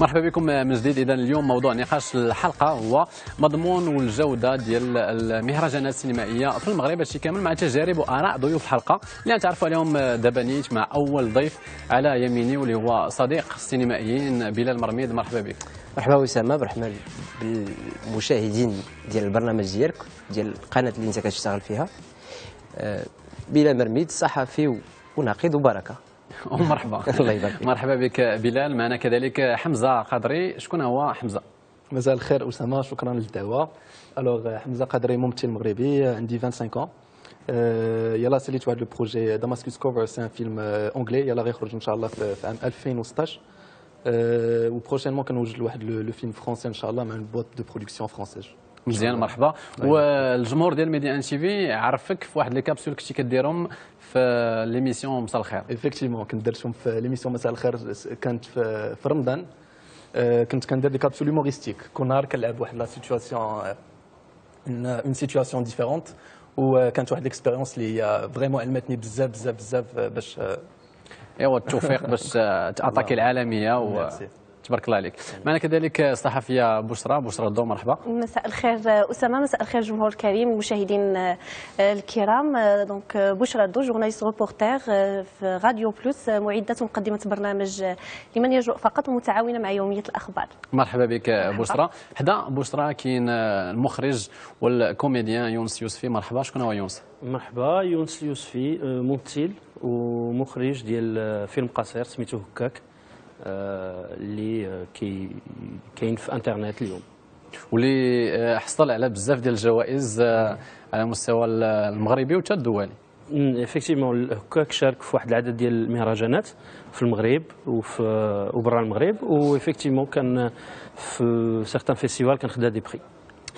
مرحبا بكم من جديد. اذا اليوم موضوع نقاش الحلقة هو مضمون والجوده ديال المهرجانات السينمائية في المغرب. هادشي كامل مع تجارب وآراء ضيوف الحلقة. اللي نتعرفوا عليهم دابا نيت مع أول ضيف على يميني واللي هو صديق السينمائيين بلال مرميد. مرحبا بك. مرحبا وسامة مرحبا بالمشاهدين ديال البرنامج ديالك ديال القناة اللي انت كتشتغل فيها. آه، بلال مرميد صحفي وناقد وبركة. ومرحبا. الله يبارك فيك. مرحبا بك بلال معنا كذلك حمزة قدري. شكون هو حمزة؟ مساء الخير أسامة شكرا للدعوة. alors حمزة قدري ممثل مغربي عندي 25 ans. آه، يلا ساليت واحد le projet. Damascus Cover c'est un film anglais يلا غيخرج إن شاء الله في عام 2016 آه، و prochainement كنوجد واحد le film français ان شاء الله مع boîte de production française مزيان مرحبا. والجمهور ديال Médi 1 TV عرفك في واحد les capsules كنتي كديرهم في l'émission مساء الخير. Effectivement كنت درتهم في l'émission مساء الخير كانت في في رمضان. آه، كنت كندير des capsules humoristiques كل نهار كنلعب واحد la situation une situation différente وكانت واحد l'expérience اللي هي vraiment علمتني بزاف بزاف بزاف باش إيوا التوفيق باش ت attaquer العالمية و. تبارك الله عليك. معنا كذلك الصحفيه بشرى بشرى الضو مرحبا. مساء الخير أسامة مساء الخير جمهور الكريم المشاهدين آه، الكرام. آه، donc آه، بشرى الدو journaliste reporter آه، في Radio Plus آه، معدة ومقدمة برنامج آه، لمن يجرؤ فقط ومتعاونة مع يومية الأخبار. مرحبا بك بشرى. حدا بشرى كاين المخرج وال comédien يونس يوسفي. مرحبا شكون هو يونس؟ مرحبا يونس يوسفي آه، ممثل. ومخرج ديال فيلم قصير سميتو هكاك آه، اللي آه، كي كاين في انترنت اليوم. واللي آه، حصل على بزاف ديال الجوائز على مستوى المغربي وحتى الدولي. Effectivement هكاك شارك في واحد العدد ديال المهرجانات في المغرب وفي وبرا المغرب و effectivement كان في certains festivals كان خدا des prix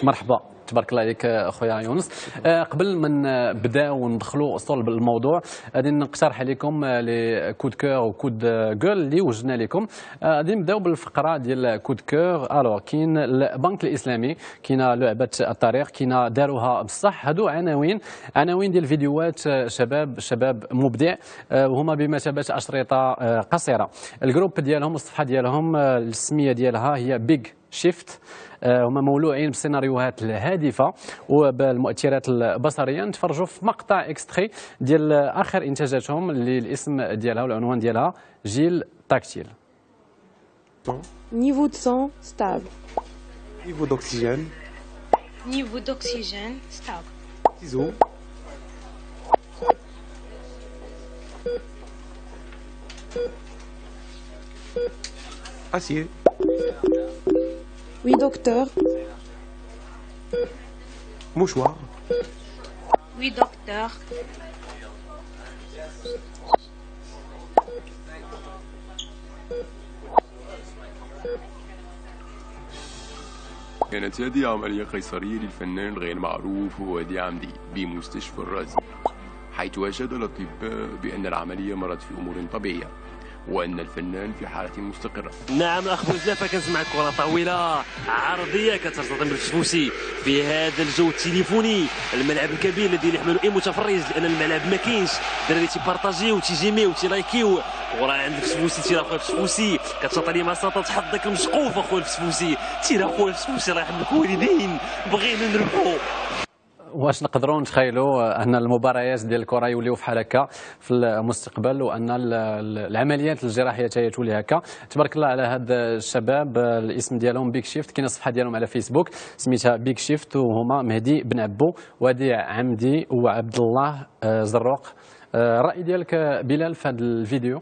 مرحبا. تبارك الله عليك أخويا يونس. آه، قبل ما نبداو وندخلوا صلب الموضوع غادي نقترح عليكم آه، les coups de cœur و coups de gueule اللي وجدنا لكم. آه، غادي نبدأو بالفقرة ديال coup de cœur alors كاين البنك الإسلامي كاين لعبة الطريق كاين داروها بصح. هادو عناوين عناوين ديال فيديوهات شباب شباب مبدع وهما بمثابة أشرطة قصيرة. ال groupe ديالهم الصفحة ديالهم السمية ديالها هي page Shift هما مولوعين بسيناريوهات الهادفه وبالمؤثرات البصرية نتفرجوا في مقطع إكستري ديال آخر إنتاجاتهم اللي الاسم ديالها والعنوان ديالها جيل تاكتيل Niveau de sang stable. Niveau d'oxygène, Niveau d'oxygène stable. ciseaux, acier, Oui, docteur. Mouchoir, Oui, docteur. كانت هذه عملية قيصرية للفنان الغير معروف وادي عمدي بمستشفى الرازي حيث أشاد الأطباء بأن العملية مرت في أمور طبيعية وأن الفنان في حالة مستقرة. نعم أخ بوزلافه كنسمعك كرة طويلة عرضية كترتطم بالفسفوسي في هذا الجو التليفوني. الملعب الكبير الذي يحمل اي متفرج لأن الملعب ما كاينش. الدراري تيبارطاجيو تيجيميو تيلايكيو. وراه عند الفسفوسي تيرا خويا الفسفوسي كتشاط لي مساطه تحضك المسقوف أخويا الفسفوسي تيرا خويا الفسفوسي الله يحملك الوالدين. بغينا نربحوا واش نقدروا نتخيلوا ان المباريات ديال الكره يوليو فحال هكا في المستقبل وأن ال- ال- العمليات الجراحية حتى تولي هكا. تبارك الله على هاد الشباب الاسم ديالهم بيك شيفت كاينة الصفحه ديالهم على فيسبوك سميتها بيك شيفت وهما مهدي بن عبو وديع عمدي وعبد الله آه، زروق. الراي ديالك آه، بلال في هذا الفيديو؟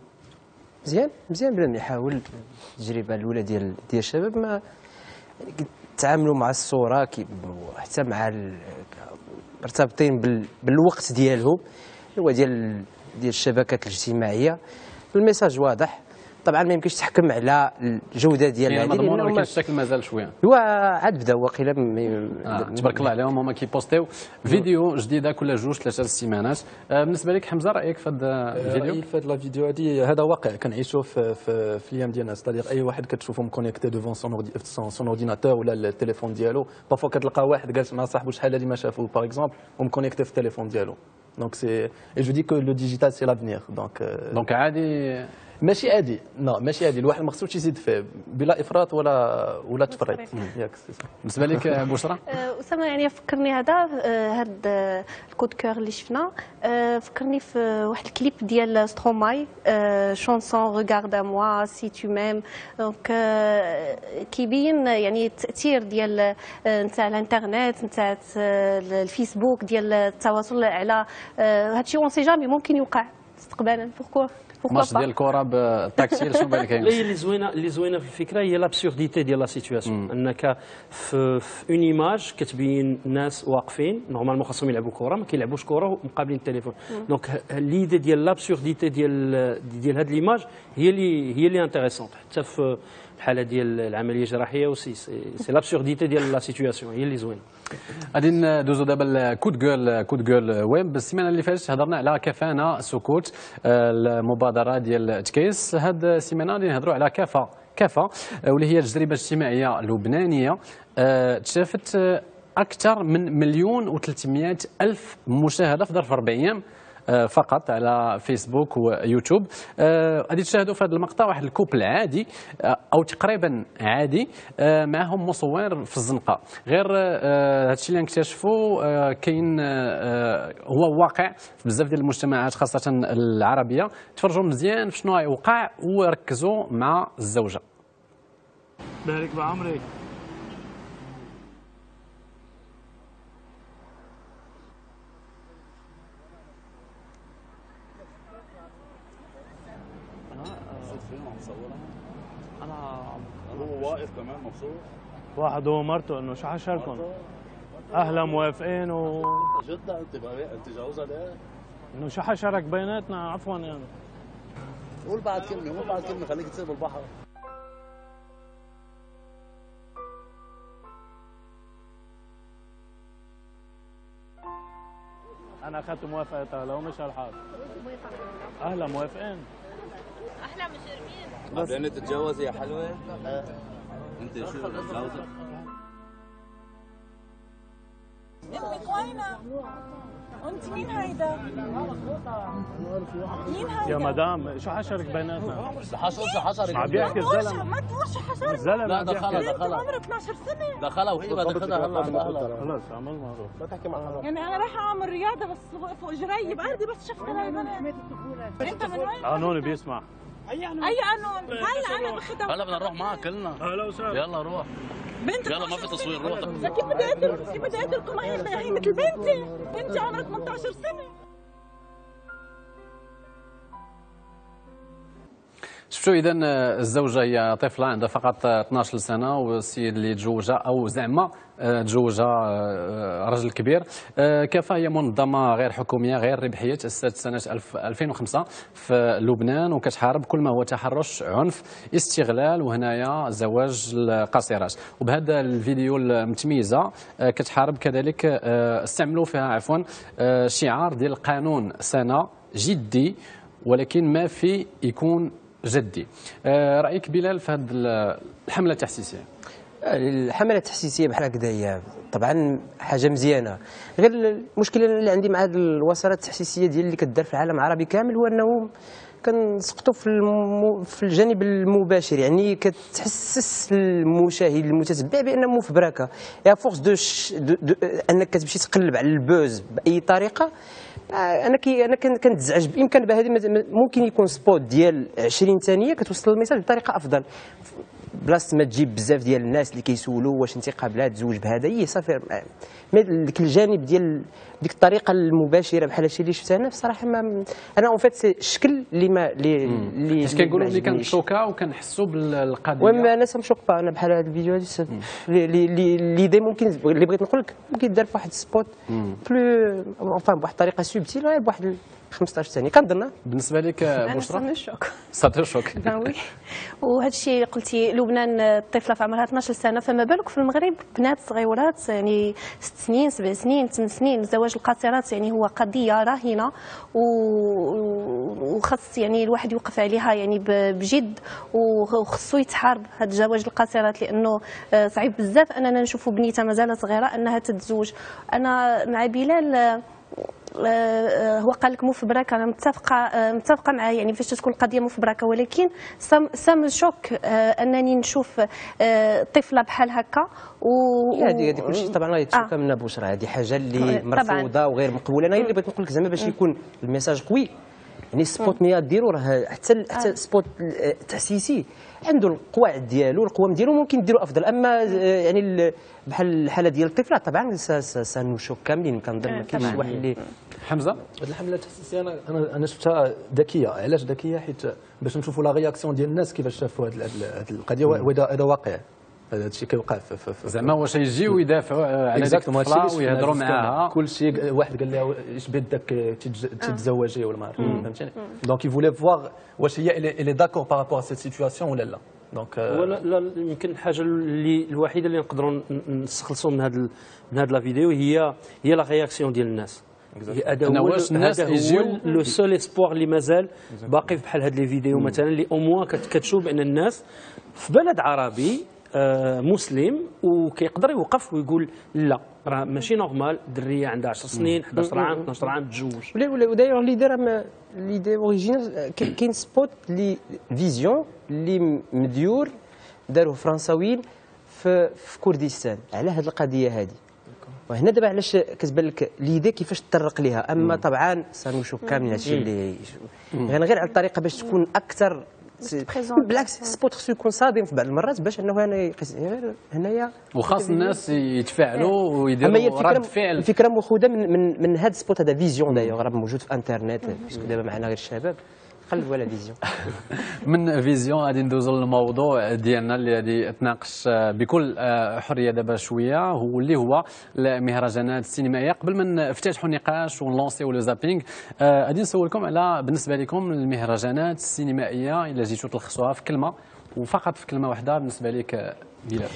مزيان مزيان بلا يحاول التجربة الأولى ديال ديال الشباب ما تعاملوا مع الصورة حتى مع مرتبطين بال- بالوقت ديالهم هو ديال ديال الشبكات الاجتماعية. ال message واضح. طبعا ما يمكنش تحكم على الجودة ديال هذه مضمون ولكن الشكل مازال شوية. هو عاد بدأ واقيلا آه، تبارك الله عليهم هما كيبوستيو فيديو جديدة كل جوج ثلاثة السيمانات. آه، بالنسبة لك حمزة رأيك في هذا الفيديو؟ رأيي في هاد la vidéo هادي هذا واقع كنعيشوه في في, في الأيام ديالنا. c'est-à-dire أي واحد كتشوفو م connecté devant son son ordinateur ولا التليفون ديالو parfois كتلقى واحد جالس مع صاحبو شحال هادي ما شافو par exemple وم connecté في التليفون ديالو. donc c'est je dis que le digital c'est l'avenir donc donc عادي ماشي عادي. non ماشي عادي. الواحد ما خصوش يزيد فيه بلا إفراط ولا ولا تفريط. ياك. بالنسبة لك آه، بشرى؟ آه، أسامة يعني فكرني هذا هاد آه، ال coup de cœur اللي شفنا. فكرني في واحد الكليب ديال Stromae chanson regarde-moi si tu m'aimes donc كيبين يعني التاثير ديال نتاع الانترنت نتاع الفيسبوك ديال التواصل على هادشي on sait jamais ممكن يوقع. مستقبلا pourquoi ماتش ديال الكره بالتاكسي شنو بالك هي اللي زوينه اللي زوينه في الفكرة هي l'absurdité ديال la situation انك في في une image كتبين ناس واقفين normalement خاصهم يلعبوا كره ما كيلعبوش كره ومقابلين التليفون donc l'idée ديال l'absurdité ديال ديال هذه ال image هي اللي هي اللي intéressante حتى في الحاله ديال العملية الجراحيه و c'est c'est l'absurdité ديال la situation هي اللي زوينه غادي ندوزو دابا ل coup de gueule coup de gueule web السيمانه اللي فاتت هضرنا على كفانا سكوت آه، المبادره ديال تكيس هاد السيمانة غادي نهضروا على كفا كفا واللي هي التجربة الاجتماعية اللبنانية. آه، تشافت آه، أكثر من مليون و300 ألف مشاهدة في ظرف أربع أيام. فقط على فيسبوك ويوتيوب. آه، غادي تشاهدوا في هذا المقطع واحد الكوبل عادي آه، أو تقريبا عادي آه، معهم مصور في الزنقة. غير آه، هذا الشيء اللي نكتشفوا آه، كاين آه، آه، هو واقع في بزاف ديال المجتمعات خاصة العربية. تفرجوا مزيان في شنو يوقع وركزوا مع الزوجة. بارك بعمرك هو واقف كمان مبسوط واحد هو مرته انه شو حشركم أهلا موافقين و جدا انت بقى انت جوزها ليه؟ انه شو حشرك بيناتنا؟ عفوا يعني. قول بعد كلمة قول بعد كلمة خليك تصير بالبحر أنا أخذت موافقتها لو مش الحال أهلا موافقين؟ أحلى مشرفين. بعدين تتجوزي يا حلوة؟ انت شو جوزك؟ ابنك وينه؟ وانت مين هيدا؟ مين هيدا؟ يا مدام شو حشرك بيناتنا حشر شو حشرك؟ عم بيحكي ما الزلمة. ما تقولش حشرك الزلمة لا. دخلها انت دخلها. عمرك 12 سنة. دخلها وهي بدها تاخذها هلا خلص عمل معروف ما تحكي مع حدا. يعني أنا رايحة أعمل رياضة بس وقفوا اجري بقلبي بس شفت هاي البنات أنت من وين؟ قانوني بيسمع. أي قانون هلا أنا باخدها هلا بدنا نروح معك كلنا. أهلا وسهلا. يلا روح. بنتك يلا ما في تصوير روح. كيف بدي اقتل كيف بدي اقتلكم هي هي مثل بنتي بنتي عمرها 18 سنة. شفتوا إذا الزوجة هي طفلة عندها فقط 12 سنه والسيد اللي تزوجها أو زعما آه، تزوجها آه، رجل كبير. آه، كفا هي منظمة غير حكومية غير ربحية. تاسست سنة 1000 2005 في لبنان وكتحارب كل ما هو تحرش عنف استغلال وهنايا زواج القاصرات. وبهذا الفيديو المتميزة آه، كتحارب كذلك آه، استعملوا فيها عفوا آه، شعار ديال قانون سنة جدي ولكن ما في يكون جدي. آه، رأيك بلال في هذه الحملة التحسيسية؟ الحملة التحسيسية بحال هكذا هي طبعا حاجة مزيانة. غير المشكلة اللي عندي مع هذه الوصلات التحسيسية ديال اللي كدار في العالم العربي كامل هو أنه كنسقطوا في المو في الجانب المباشر. يعني كتحسس المشاهد المتتبع بأنه مفبركة. à force de. de, أنك كتمشي تقلب على ال buzz بأي طريقة آه، أنا كي أنا كن- كنتزعج بامكان بهذه ممكن يكون سبوت ديال 20 ثانية كتوصل الميساج بطريقة أفضل. بلاصة ما تجيب بزاف ديال الناس اللي كيسولوا واش انت قابله تزوج بهذا هي صافي. مي ديك الجانب ديال ديك الطريقة المباشرة بحال هادشي اللي شفت أنا بصراحة ما أنا اون فيت الشكل اللي ما اللي اللي حيت ما اللي. كنشوكا وكنحسوا بالقضية. المهم أنا سامشوك با أنا بحال هذا الفيديو هذا اللي اللي دي ممكن اللي بغيت نقول لك ممكن دار بواحد سبوت plus enfin بواحد الطريقة subtile بواحد 15 ثانية. كنظن بالنسبة لك أنا بشرى صرنا ال choc. choc ben oui. وهذا الشيء اللي قلتي لبنان الطفلة في عمرها 12 سنة فما بالك في المغرب؟ بنات صغيرات يعني ست سنين سبع سنين ثمان سنين زواج القاصرات يعني هو قضية راهنة و- وخص يعني الواحد يوقف عليها يعني ب- بجد وخصو يتحارب هذا الزواج القاصرات لأنه آه، صعيب بزاف. أننا نشوفوا بنيتة مازال صغيرة أنها تتزوج. أنا مع بلال آه، هو قال لك مفبركه أنا متفقة آه، متفقة معاه يعني فاش تكون القضية مفبركة ولكن ça me choque آه، أنني نشوف آه، طفلة بحال هكا و هذه هذه كلشي طبعا غادي آه. تشوفها من بشرى هذه حاجة اللي. مرفوضة وغير مقبولة أنا اللي بغيت نقول لك زعما باش يكون ال message قوي يعني ال spot ملي ديروا راه حتى حتى ال spot التحسيسي عنده القواعد ديالو القوام ديالو ممكن ديروا أفضل. أما آه، يعني ال- بحال الحالة ديال الطفله طبعا س- س- سنشوف كاملين. كنظن ما كاينش. واحد اللي حمزة؟ هذه الحملة التحسيسية أنا أنا شفتها ذكية. علاش ذكية؟ حيت باش نشوفوا la réaction ديال الناس كيفاش شافوا هذه القضية وهذا هذا هذا الشيء كيوقع زعما واش يجيو يدافعوا على ديك الطفله ويهضروا. معاها. كل شيء واحد قال لها إيش بدك تتج- تتزوجي ولا ما عرفت فهمتيني؟ donc il voulait voir واش هي elle est d'accord par rapport cette situation ولا لا donc هو لا لا يمكن الحاجة اللي الوحيدة اللي نقدروا نستخلصوا من هذا من هذا la vidéo هي هي la réaction ديال الناس. هذا هو واش الناس يجيو- le seul espoir اللي مازال باقي بحال هاد les vidéos مثلا اللي au moins كتشوف بأن الناس في بلد عربي آه، مسلم وكيقدر يوقف ويقول لا راه ماشي normal دريه عندها 10 سنين 11 عام 12 عام تزوج ولا ولا ودايوغ ما- اللي دار original كاين spot اللي vision اللي مديور داروه فرنساويين في في كردستان. على هذه القضية هذه وهنا دابا علاش كتبان لك l'idée كيفاش تطرق ليها. أما طبعا سنشوف كامل هادشي اللي غير على الطريقة باش تكون أكثر. بالعكس ال spot خصو يكون صادم في بعض المرات باش انه أنا يقيس غير هنايا وخاص الناس يتفاعلوا ويديروا رد فعل. الفكرة مأخوذه من من من هذا ال spot هذا vision d'ailleurs راه موجود في انترنت parce que دابا معنا غير الشباب. قلبوا على vision؟ من vision غادي ندوزو للموضوع ديالنا اللي غادي تناقش آه، بكل آه، حرية دابا شوية هو اللي هو المهرجانات السينمائيه قبل ما نفتتحوا النقاش ونلونسيو le zapping آه، غادي نسولكم على بالنسبة لكم المهرجانات السينمائية إلا جيتوا تلخصوها في كلمة وفقط في كلمة واحدة بالنسبة لك بلال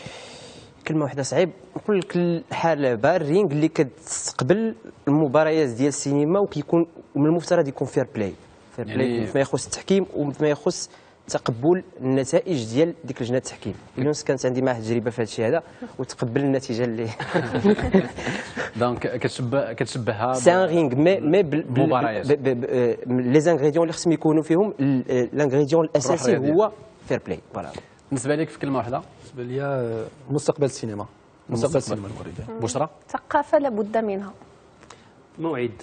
كلمة واحدة صعيب. نقول لك الحاله ب ال ring اللي كتستقبل المباريات ديال السينما وكيكون ومن المفترض يكون fair play fair يعني- play فيما يخص التحكيم وفيما يخص تقبل النتائج ديال ديك لجنة التحكيم. اليونس كانت عندي معاه تجربة في هذا الشيء هذا وتقبل النتيجة اللي donc كتشبه كتشبهها c'est un ring mais mais les ingrédients اللي خصهم يكونوا فيهم ال ingrédient الأساسي. هو fair play voilà بالنسبة لك في كلمة واحدة؟ بالنسبة لي آه، مستقبل السينما. مستقبل السينما المغربيه بشرى؟ ثقافة لابد منها. موعد.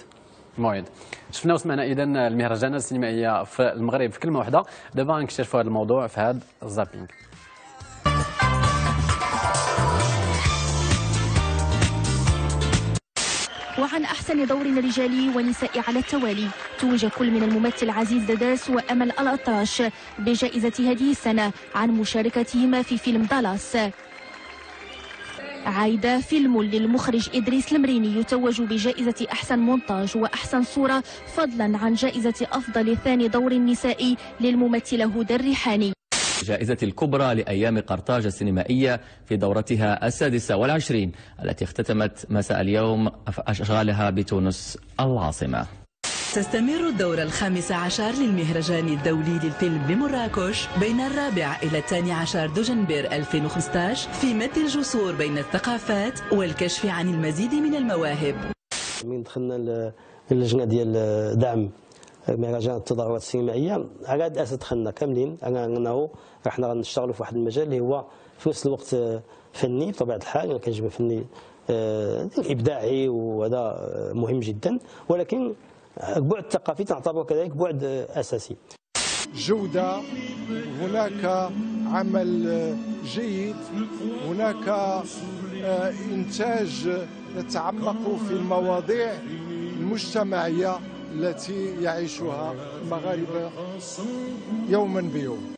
موعد شفنا وسمعنا إذا المهرجانات السينمائية في المغرب في كلمة واحدة. دابا نكتشفوا هذا الموضوع في هذا الزابينغ وعن أحسن دور رجالي ونسائي على التوالي توج كل من الممثل عزيز دداس وأمل الأطاش بجائزة هذه السنة عن مشاركتهما في فيلم دالاس. عايدة فيلم للمخرج إدريس المريني يتوج بجائزة أحسن مونتاج وأحسن صورة فضلا عن جائزة أفضل ثاني دور نسائي للممثلة هدى الريحاني جائزة الكبرى لأيام قرطاج السينمائية في دورتها السادسة والعشرين التي اختتمت مساء اليوم أشغالها بتونس العاصمة. تستمر الدورة الخامس عشر للمهرجان الدولي للفيلم بمراكش بين الرابع إلى الثاني عشر دجنبر 2015 في مد الجسور بين الثقافات والكشف عن المزيد من المواهب. من دخلنا اللجنه ديال دعم مهرجان التظاهرات السينمائية. على هذا الاساس دخلنا كاملين. على انه إحنا غنشتغلوا في واحد المجال اللي هو في نفس الوقت فني بطبيعة الحال. يعني كنجبد فني آه، إبداعي وهذا مهم جدا. ولكن البعد الثقافي تعتبره كذلك بعد أساسي. جودة هناك عمل جيد هناك آه، إنتاج يتعمق في المواضيع المجتمعية التي يعيشها المغاربة يوما بيوم.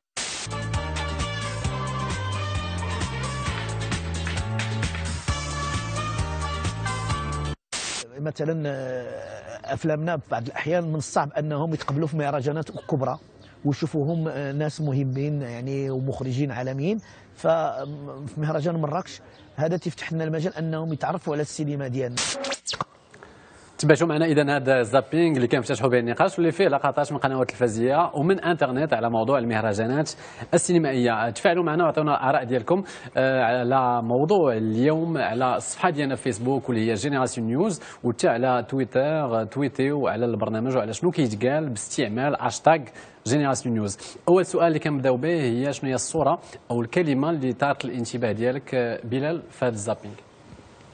مثلا آه، أفلامنا في بعض الأحيان من الصعب أنهم يتقبلوا في مهرجانات كبرى ويشوفوهم ناس مهمين يعني ومخرجين عالميين. ففي مهرجان مراكش هذا تفتح لنا المجال أنهم يتعرفوا على السينما ديالنا. تبعتوا معنا إذا هذا ال zapping اللي كنفتتحوا به النقاش واللي فيه لقطات من قنوات التلفزيونيه ومن إنترنت على موضوع المهرجانات السينمائية. تفاعلوا معنا واعطونا الآراء ديالكم آه، على موضوع اليوم على الصفحة ديالنا في فيسبوك واللي هي Génération News وحتى على تويتر تويتيو على البرنامج وعلى شنو كيتقال باستعمال هاشتاغ Génération News أول سؤال اللي كنبداو به هي شنو هي الصورة أو الكلمة اللي طارت الانتباه ديالك آه، بلال في هذا ال zapping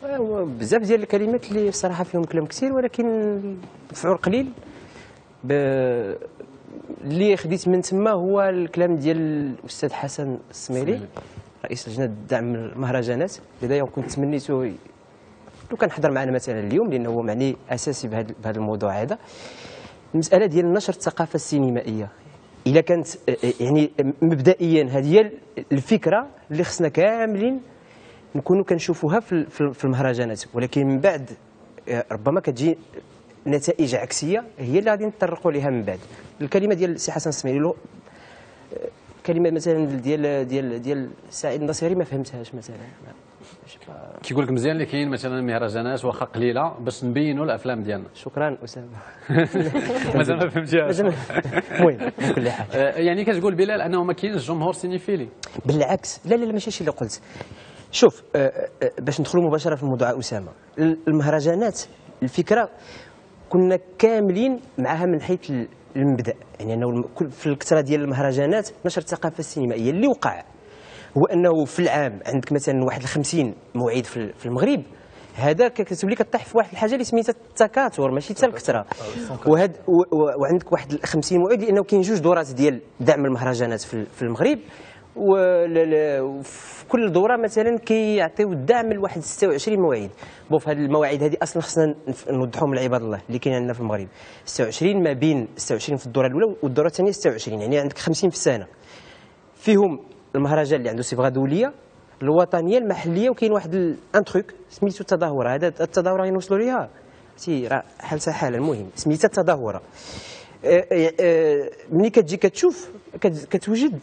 بزاف ديال الكلمات اللي صراحة فيهم كلام كثير ولكن مفعول قليل. ب... اللي خديت من تما هو الكلام ديال الأستاذ حسن السميري رئيس لجنة دعم المهرجانات. بداية كنت تمنيته لو كان حضر معنا مثلا اليوم لأنه هو معني أساسي بهذا الموضوع هذا. المسألة ديال نشر الثقافة السينمائية. إلا كانت يعني مبدئيا هذه هي الفكرة اللي خصنا كاملين نكونوا كنشوفوها في ال- في ال- في المهرجانات. ولكن من بعد آه، ربما كتجي نتائج عكسية هي اللي غادي نتطرقوا لها من بعد. الكلمة ديال السي حسن له آه، كلمة مثلا ديال ديال ديال سعيد النصيري ما فهمتهاش مثلا. كيقول لك مزيان اللي كاين مثلا مهرجانات واخا قليلة باش نبينوا الأفلام ديالنا. شكرا اسامه مازال ما فهمتيهاش المهم بكل حال. آه، يعني كتقول بلال أنه ما كاينش جمهور سينيفيلي. بالعكس. لا لا لا ماشي الشيء اللي قلت. شوف آه، آه، باش ندخلوا مباشرة في الموضوع أسامة. ال- المهرجانات الفكرة كنا كاملين معها من حيث ال- المبدأ. يعني أنه في الكثرة ديال المهرجانات نشر الثقافه السينمائيه اللي وقع هو أنه في العام عندك مثلا واحد 50 موعد في ال- في المغرب هذا كتولي كطيح في واحد الحاجة اللي سميتها التكاثر ماشي حتى الكثرة. وهاد وعندك واحد 50 موعد لأنه كاين جوج دورات ديال دعم المهرجانات في ال- في المغرب. وفي كل دورة مثلا كيعطيو الدعم لواحد 26 موعد. بون في هذه المواعيد هذه أصلا خصنا نوضحهم لعباد الله اللي كاين عندنا في المغرب. 26 ما بين 26 في الدورة الأولى والدورة الثانية 26 يعني عندك 50 في السنة. فيهم المهرجان اللي عنده صبغه دولية الوطنية المحلية وكاين واحد un truc سميتو التظاهرة. هذا التظاهرة غادي نوصلوا ليها؟ سي راه حال حاله المهم سميتها التظاهرة. ملي كتجي كتشوف كت- كتوجد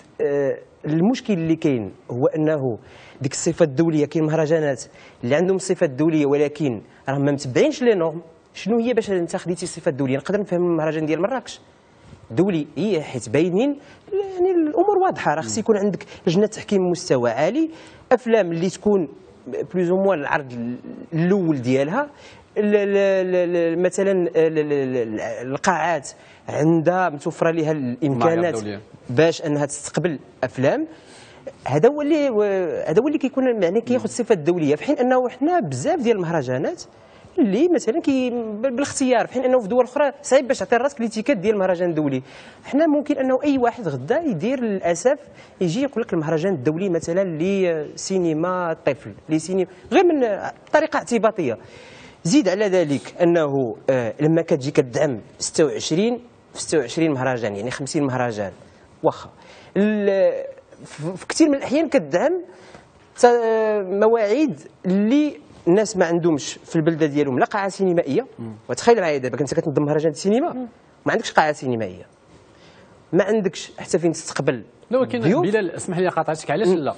المشكل اللي كاين هو أنه ديك الصفه الدولية كاين مهرجانات اللي عندهم الصفه الدوليه ولكن راهم ما متبعينش les normes شنو هي باش انت خديتي الصفه الدوليه نقدر نفهم المهرجان ديال مراكش. دولي هي حيت باينين يعني الأمور واضحة. راه خص يكون عندك لجنة تحكيم مستوى عالي أفلام اللي تكون بلوز أو موان العرض الأول ديالها ال- ال- ال- ال- مثلا ال- ال- ال- القاعات عندها متوفرة لها الإمكانات. باش أنها تستقبل أفلام. هذا هو اللي هذا هو اللي كيكون يعني كياخذ الصفة الدولية في حين أنه حنا بزاف ديال المهرجانات اللي مثلا كي بالاختيار في حين أنه في دول أخرى صعيب باش تعطي راسك ليتيكات ديال المهرجان الدولي حنا ممكن أنه أي واحد غدا يدير للأسف يجي يقول لك المهرجان الدولي مثلا لسينما طفل لسينما غير من طريقة اعتباطية. زيد على ذلك أنه آه، لما كتجي كتدعم 26 في 26 مهرجان يعني 50 مهرجان. واخا. ال- في كثير من الأحيان كتدعم مواعيد اللي الناس ما عندهمش في البلدة ديالهم. لا قاعة سينمائية. وتخيل معايا دابا كنت كتنظم مهرجان السينما ما عندكش قاعة سينمائية. ما عندكش حتى فين تستقبل لا ولكن. بلال اسمح لي قاطعتك علاش لا؟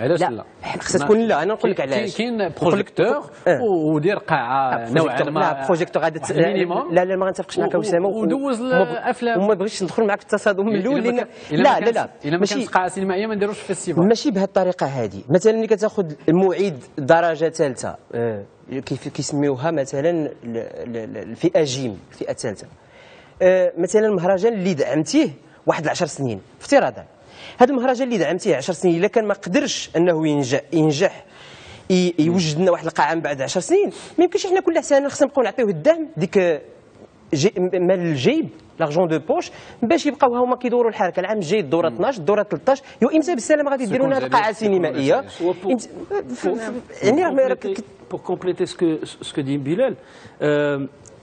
علاش لا. لا؟ خصها تكون لا، أنا نقول لك علاش. كاين projecteur آه. ودير قاعة نوعا ما لا projecteur غادي لا لا ما غنتفقش معك اسامه ودوز الأفلام. وما بغيتش ندخل معك في التصادم من الأول لأن لا لا لا. إلا ما ماشي. قاعة سينمائية ما نديروش festival ماشي بهذه الطريقة هذه. مثلا ملي كتأخذ الموعد درجه ثالثه آه، كيف كيسميوها مثلا ال- ال- ال- الفئة جيم الفئه الثالثه آه، مثلا المهرجان اللي دعمتيه واحد العشر سنين. افتراضا. هذا المهرجان اللي دعمتيه 10 سنين إلا كان ما قدرش أنه ينجح ينجح يوجد لنا واحد القاعة من بعد 10 سنين. ما يمكنش إحنا كل سنة خصنا نبقاو نعطيوه الدعم ديك جي مال الجيب l'argent de poche باش يبقاو هما كيدوروا الحركة. العام الجاي الدورة 12 الدورة 13 يو إمتى بالسلامة غادي يديروا لنا هذه القاعة السينمائية. يعني pour compléter ce que ce que dit بلال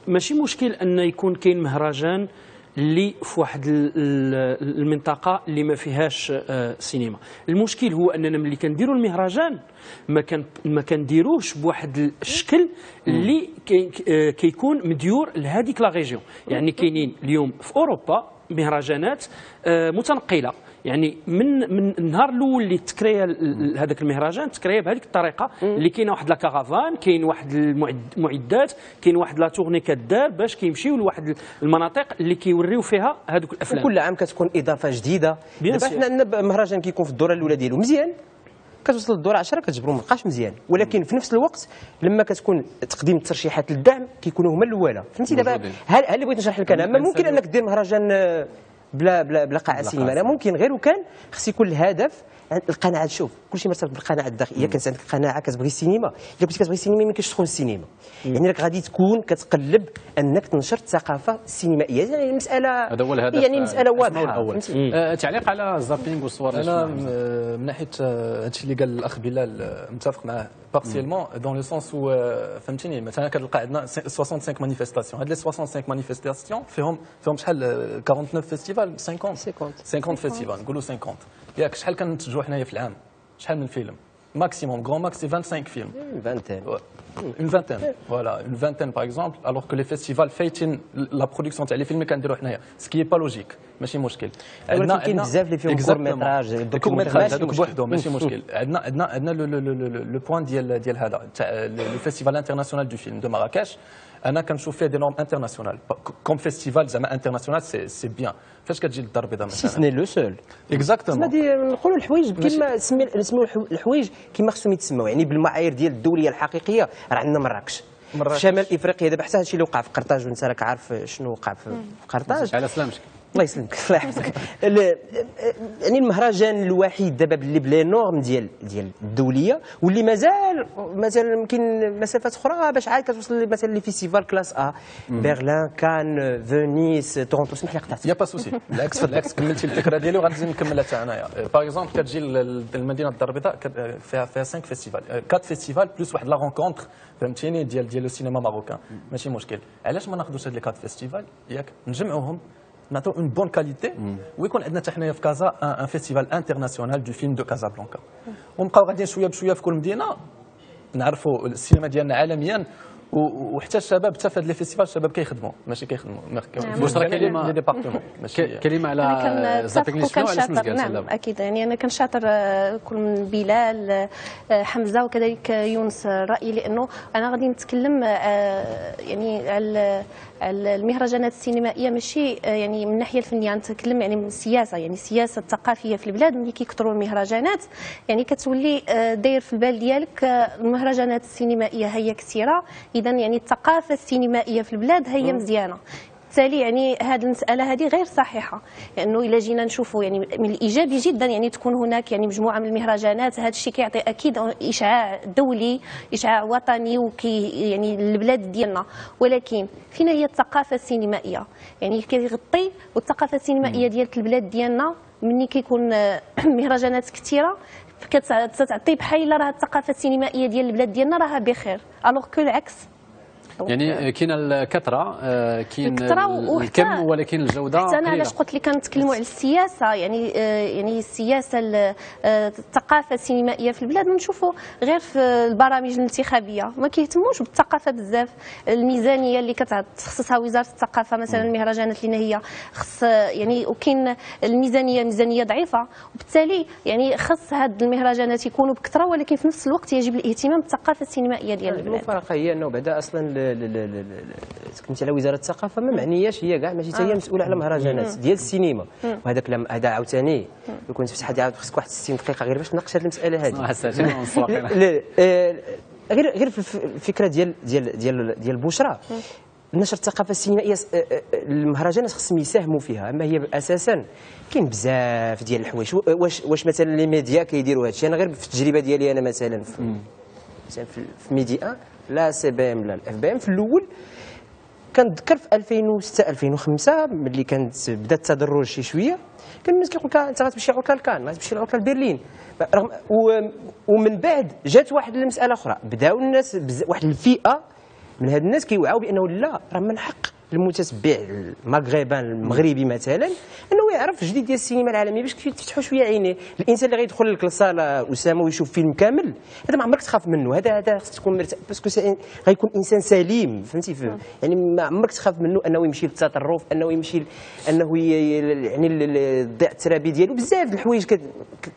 ماشي مشكل أن يكون كاين مهرجان اللي في واحد ال- ال- المنطقة اللي ما فيهاش آه، سينما. المشكل هو أننا ملي كنديروا المهرجان ما كان ما كنديروهش بواحد الشكل اللي آه، كيكون مديور لهذيك la région. يعني كاينين اليوم في أوروبا مهرجانات آه، متنقلة. يعني من من النهار الأول اللي تكرييا ال- هذاك المهرجان تكريا بهذيك الطريقة اللي كاينة واحد la caravane كاين واحد المعد- المعدات كاين واحد la tournée كدار باش كيمشيو لواحد المناطق اللي كيوريو فيها هذوك الأفلام. وكل عام كتكون إضافة جديدة. دابا. حنا عندنا مهرجان كيكون في الدورة الأولى ديالو. مزيان. كتوصل للدوره 10 كتجبرو ما بقاش مزيان. ولكن في نفس الوقت لما كتكون تقديم الترشيحات للدعم كيكونوا هما الأولى. فهمتي؟ دابا. هل هل اللي بغيت نشرح لك أنا؟ ما ممكن أنك دير مهرجان آه، بلا بلا بلا قاعة سينما. ممكن. غير وكان خص يكون الهدف القناعة شوف كلشي مرتبط بالقناعة الداخلية. كانت عندك قناعة كتبغي السينما الا كنت كتبغي السينما ما يمكنش تدخل السينما؟ يعني راك غادي تكون كتقلب أنك تنشر الثقافة السينمائية. يعني المساله هذا هو الهدف. يعني مسألة آه، واضحة؟ آه، تعليق على zapping والصور. أنا من ناحية هذا الشيء اللي قال الأخ بلال آه، متفق معاه. partiellement dans le sens où فهمتيني؟ مثلا كتلقى عندنا 65 manifestations هاد les 65 manifestations فيهم فيهم شحال آه، 49 festivals 50 50 50 festivals نقولوا 50 ياك شحال كنتجوا حنايا في العام؟ شحال من فيلم؟ maximum grand max c'est 25 فيلم vingtaine une vingtaine. Voilà une vingtaine par exemple alors que les festivals فايتين la production تاع les films كنديروا حنايا ce qui est pas logique ماشي مشكل ولكن كاين بزاف اللي فيهم court métrage ماشي هذوك مشكل. بوحدهم ماشي. مشكل عندنا عندنا عندنا le point ديال ديال هذا تاع le festival international du film de مراكش أنا كنشوف فيه des normes internationales comme festival زعما international c'est c'est bien فاش كتجي للدار البيضاء مثلا؟ سني لو سول. اكزاكتومون نقولوا الحوايج كما سمي نسميو الحو- الحوايج كما خصهم يتسموا يعني بالمعايير ديال الدولية الحقيقية راه عندنا مراكش مراكش. في شمال افريقيا دابا حتى هادشي اللي وقع في قرطاج وانت راك عارف شنو وقع في في قرطاج. على سلامتك. الله يسلمك الله يحفظك. يعني المهرجان الوحيد دابا باللي ب les normes ديال ديال الدولية واللي مازال مازال يمكن مسافات أخرى باش عاد كتوصل مثلا les festivals classe A برلين كان فينيس تورونتو اسمح لي قطعت يا pas de souci بالعكس بالعكس كملتي الفكرة ديالي وغنزيد نكملها حتى انايا par exemple كتجي للمدينه الدار البيضاء فيها فيها 5 festivals 4 festivals plus واحد la rencontre فهمتيني ديال ديال السينما marocain ماشي مشكل. علاش ما ناخذوش هاد les 4 festivals ياك نجمعوهم نعطيو une bonne qualité ويكون عندنا حتى حنايا في كازا un festival international du film de Casablanca ونبقاو غاديين شوية بشوية في كل مدينة نعرفوا السينما ديالنا عالميا وحتى الشباب حتى في هاد les festivals الشباب كيخدموا. ماشي كيخدموا نعم. بشرى كلمة- les départements. ماشي ك- كلمة على كنتفق شنو وكنشاطر مزيان نعم أكيد. يعني أنا كنشاطر آه، كل من بلال آه، حمزة وكذلك يونس الراي لأنه أنا غادي نتكلم آه، يعني على على المهرجانات السينمائية ماشي آه، يعني من الناحية الفنية نتكلم يعني من السياسة يعني السياسة الثقافية في البلاد ملي كيكثروا المهرجانات يعني كتولي آه، داير في البال ديالك آه، المهرجانات السينمائية هي كثيرة. اذا يعني الثقافة السينمائية في البلاد هي مزيانة. بالتالي يعني هذه المسألة هذه غير صحيحة. لأنه إلا جينا نشوفوا يعني من الإيجابي جدا يعني تكون هناك يعني مجموعة من المهرجانات. هذا الشيء كيعطي أكيد إشعاع دولي إشعاع وطني وكي يعني للبلاد ديالنا. ولكن فين هي الثقافة السينمائية؟ يعني كيغطي والثقافة السينمائية ديال البلاد ديالنا ملي كيكون مهرجانات كثيرة. كتعطي بحال راه الثقافة السينمائية ديال البلاد ديالنا راها بخير. alors que العكس يعني كاين الكثرة آه، كاين الكم ولكن الجودة حتى أنا. علاش قلت لك كنتكلموا على السياسة يعني آه، يعني السياسة ال- آه، الثقافة السينمائية في البلاد نشوفوا غير في البرامج الانتخابية. ما كيهتموش بالثقافة بزاف. الميزانية اللي كتخصصها وزارة الثقافة مثلا المهرجانات اللي هي خص يعني وكاين الميزانية ميزانية ضعيفة. وبالتالي يعني خص هاد المهرجانات يكونوا بكثرة ولكن في نفس الوقت يجب الاهتمام بالثقافة السينمائية ديال البلاد. المفارقة هي أنه بعدا أصلا تكلمتي على وزارة الثقافة ما معنياش هي كاع ماشي حتى هي آه. مسؤولة على مهرجانات. ديال السينما. وهذاك لم- هذا عاوتاني. لو كنت فتح هذه خصك واحد 60 دقيقة غير باش تناقش هذه المسألة هذه غير غير في الف- الفكرة ديال ديال ديال ديال بشرى نشر الثقافه السينمائيه المهرجانات خصهم يساهموا فيها أما هي أساسا كاين بزاف ديال الحوايج. واش واش مثلا لي ميديا كيديروا هذا الشيء أنا غير في التجربة ديالي أنا مثلا في مثلا في في ميدي 1 لا سي بي إم لا الإف بي إم. في الأول كنتذكر في 2006 2005 ملي كانت بدا التدرج شي شوية كان الناس كيقول لك أنت غتمشي عطله لكان غتمشي العطله لبرلين رغم ومن بعد جات واحد المسألة أخرى. بدأو الناس. واحد الفئة من هاد الناس كيوعوا بأنه لا راه من حق. المتتبع المغر- المغربي مثلا إنه يعرف الجديد ديال السينما العالميه باش تفتحوا شوية عينيه. الإنسان اللي غيدخل لك لل salle أسامة ويشوف فيلم كامل هذا ما عمرك تخاف منه. هذا هذا خصك تكون مرتاح parce que غيكون إنسان سليم فهمتي؟ في- يعني ما عمرك تخاف منه أنه يمشي للتطرف أنه يمشي أنه يعني تضيع الترابي ديالو. بزاف د الحوايج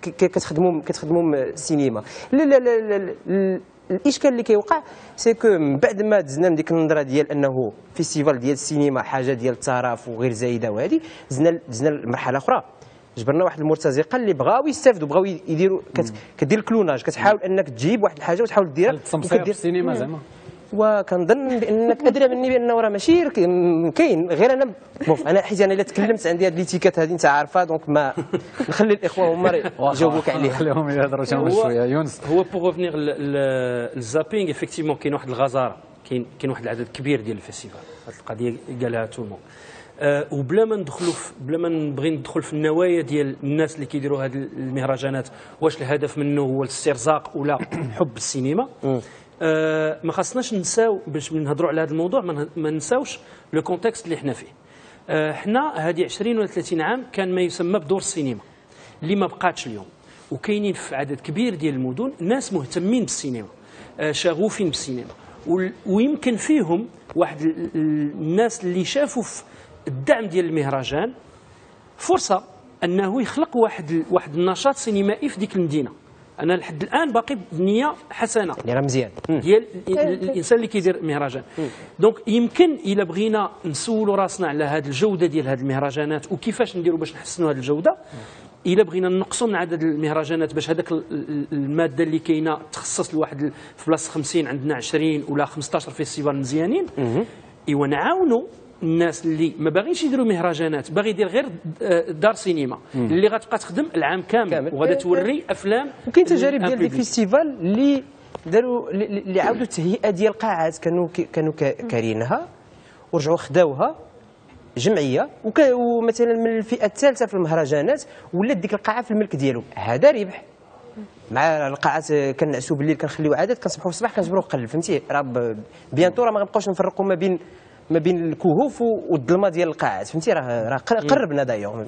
كتخدمهم كتخدمهم السينما. لا, لا, لا الإشكال اللي كيوقع c'est que من بعد ما دزنا من ديك النظرة ديال أنه festival ديال السينما حاجة ديال التراف وغير زايدة وهذه دزنا دزنا لمرحلة أخرى. جبرنا واحد المرتزقة اللي بغاو يستافدوا بغاو يديروا كت- كدير ال clonage كتحاول أنك تجيب واحد الحاجة وتحاول ديرها التمثيل في السينما زعما. وكنظن بأنك أدرى مني بانه راه ماشي كاين غير أنا. Bof أنا حيت أنا إلا تكلمت عندي هذه les tickets هذه أنت عارفها donc ما نخلي الإخوة هما يجاوبوك عليها. خليهم يهضروا شوية يونس. هو pour revenir لل zapping effectivement كاين واحد الغزارة. كاين كاين واحد العدد كبير ديال ال festivals. هذه القضية قالها tout le monde أه وبلا ما ندخلوا في بلا ما نبغي ندخل في النوايا ديال الناس اللي كيديروا هذه المهرجانات واش الهدف منه هو الاسترزاق ولا حب السينما؟ ما خاصناش نساو باش نهضروا على هذا الموضوع ما نساوش لو كونتكست اللي حنا فيه. أه حنا هذه 20 ولا 30 عام كان ما يسمى بدور السينما اللي ما بقاتش اليوم. وكاينين في عدد كبير ديال المدن ناس مهتمين بالسينما آه، شغوفين بالسينما. ويمكن فيهم واحد ال- ال- الناس اللي شافوا في الدعم ديال المهرجان فرصة أنه يخلق واحد واحد النشاط سينمائي في ديك المدينة. أنا لحد الآن باقي بنية حسنة. يعني راه مزيان. ديال ال- ال- الإنسان اللي كيدير مهرجان. donc يمكن إلا بغينا نسولوا راسنا على هذه الجودة ديال هذه المهرجانات وكيفاش نديروا باش نحسنوا هذه الجودة. إلا بغينا نقصوا من عدد المهرجانات باش هذاك ال- ال- المادة اللي كاينة تخصص لواحد في بلاصة 50 عندنا 20 ولا 15 festivals مزيانين. إيوا نعاونوا الناس اللي ما باغينش يديروا مهرجانات باغي يدير غير آه، دار سينما. اللي غتبقى تخدم العام كامل, كامل. وغادا إيه، توري أفلام وكاين تجارب ديال دي. فيستيفال اللي داروا اللي عاودوا التهيئة ديال القاعات. كانوا كانوا كا- كارينها ورجعوا خداوها جمعية. وك- ومثلا من الفئة الثالثة في المهرجانات ولات ديك القاعة في الملك ديالهم هذا ربح. مع القاعات كنعسوا بالليل كنخليو عدد كنصبحوا في الصباح كنجبروا قل فهمتي؟ راه bientôt راه ما غنبقاوش نفرقوا ما بين ما بين الكهوف والظلمة ديال القاعات فهمتي؟ راه راه قر- قربنا دايوغ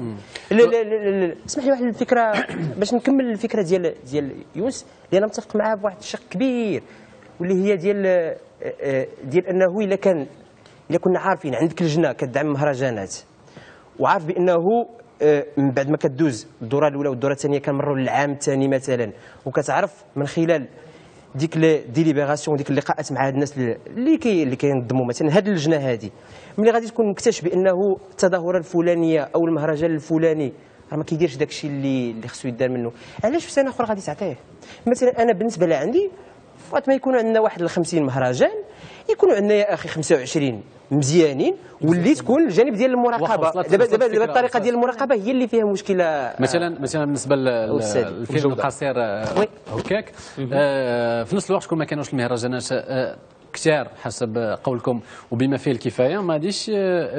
اسمح لي واحد الفكرة باش نكمل الفكرة ديال ديال يونس اللي أنا متفق معاه بواحد الشق كبير واللي هي ديال آه، آه، ديال أنه إلا كان إلا كنا عارفين عندك لجنه كتدعم مهرجانات وعارف بأنه آه، من بعد ما كدوز الدورة الأولى والدورة الثانية كنمروا للعام الثاني مثلا وكتعرف من خلال ديك délibérations ديك اللقاءات مع هاد الناس اللي- كي اللي كينظموا مثلا هاد اللجنه هذه ملي غادي تكون مكتشف بأنه التظاهرة الفلانية أو المهرجان الفلاني راه ما كيديرش داك الشيء اللي اللي خصو يدار منه. علاش في سنة أخرى غادي تعطيه؟ مثلا أنا بالنسبة لي عندي وقت ما يكونوا عندنا واحد ال 50 مهرجان يكونوا عندنا يا أخي 25 مزيانين واللي تكون الجانب ديال المراقبة دابا دابا دابا الطريقة. ديال المراقبة هي اللي فيها مشكلة مثلا مثلا بالنسبة. للفيلم. القصير آه، هكاك آه، في نفس الوقت شكون ما كانوش المهرجانات كثار حسب قولكم وبما فيه الكفايه ما غاديش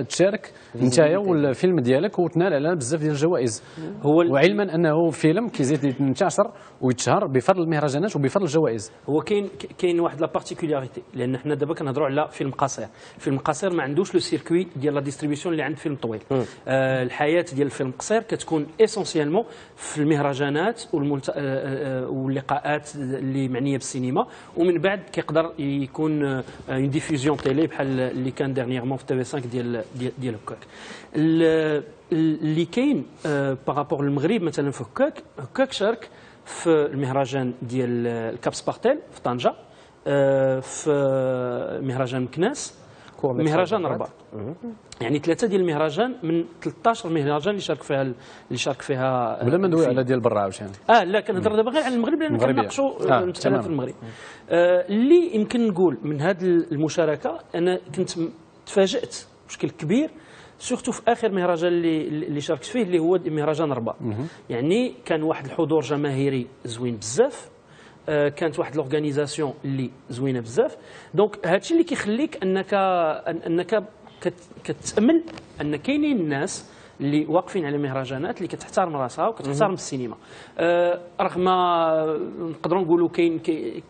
تشارك نتايا والفيلم ديالك وتنال على بزاف ديال الجوائز هو وعلما انه فيلم كيزيد ينتشر ويتشهر بفضل المهرجانات وبفضل الجوائز هو كاين كاين واحد la particularité لأن حنا دابا كنهضروا على فيلم قصير الفيلم القصير ما عندوش le circuit ديال la distribution اللي عند فيلم طويل آه الحياة ديال الفيلم القصير كتكون essentiellement في المهرجانات والملت... آه آه، واللقاءات اللي معنيه بالسينما ومن بعد كيقدر يكون une diffusion télé بحال اللي كان dernièrement في TV 5 ديال ديال, هكاك ال- اللي كاين par rapport للمغرب مثلا في هكاك هكاك شارك في المهرجان ديال الكاب سبارتيل في طنجه في مهرجان مكناس مهرجان رباط يعني ثلاثة ديال المهرجان من 13 مهرجان اللي شارك فيها اللي شارك فيها بلا ما ندوي. على ديال برا عاوتاني؟ آه لا كنهضر دابا غير على المغرب لأن. كنناقشوا آه، آه المساله. في المغرب. آه اللي يمكن نقول من هذه المشاركة أنا كنت تفاجأت مشكل كبير surtout في آخر مهرجان اللي اللي شاركت فيه اللي هو مهرجان رباط يعني كان واحد الحضور جماهيري زوين بزاف آه، كانت واحد l'organisation اللي زوينة بزاف. donc هادشي اللي كيخليك أنك أنك كت- كتامل أن كاينين الناس اللي واقفين على مهرجانات اللي كتحترم راسها وكتحترم السينما. آه، رغم نقدروا نقولوا كاين كاين-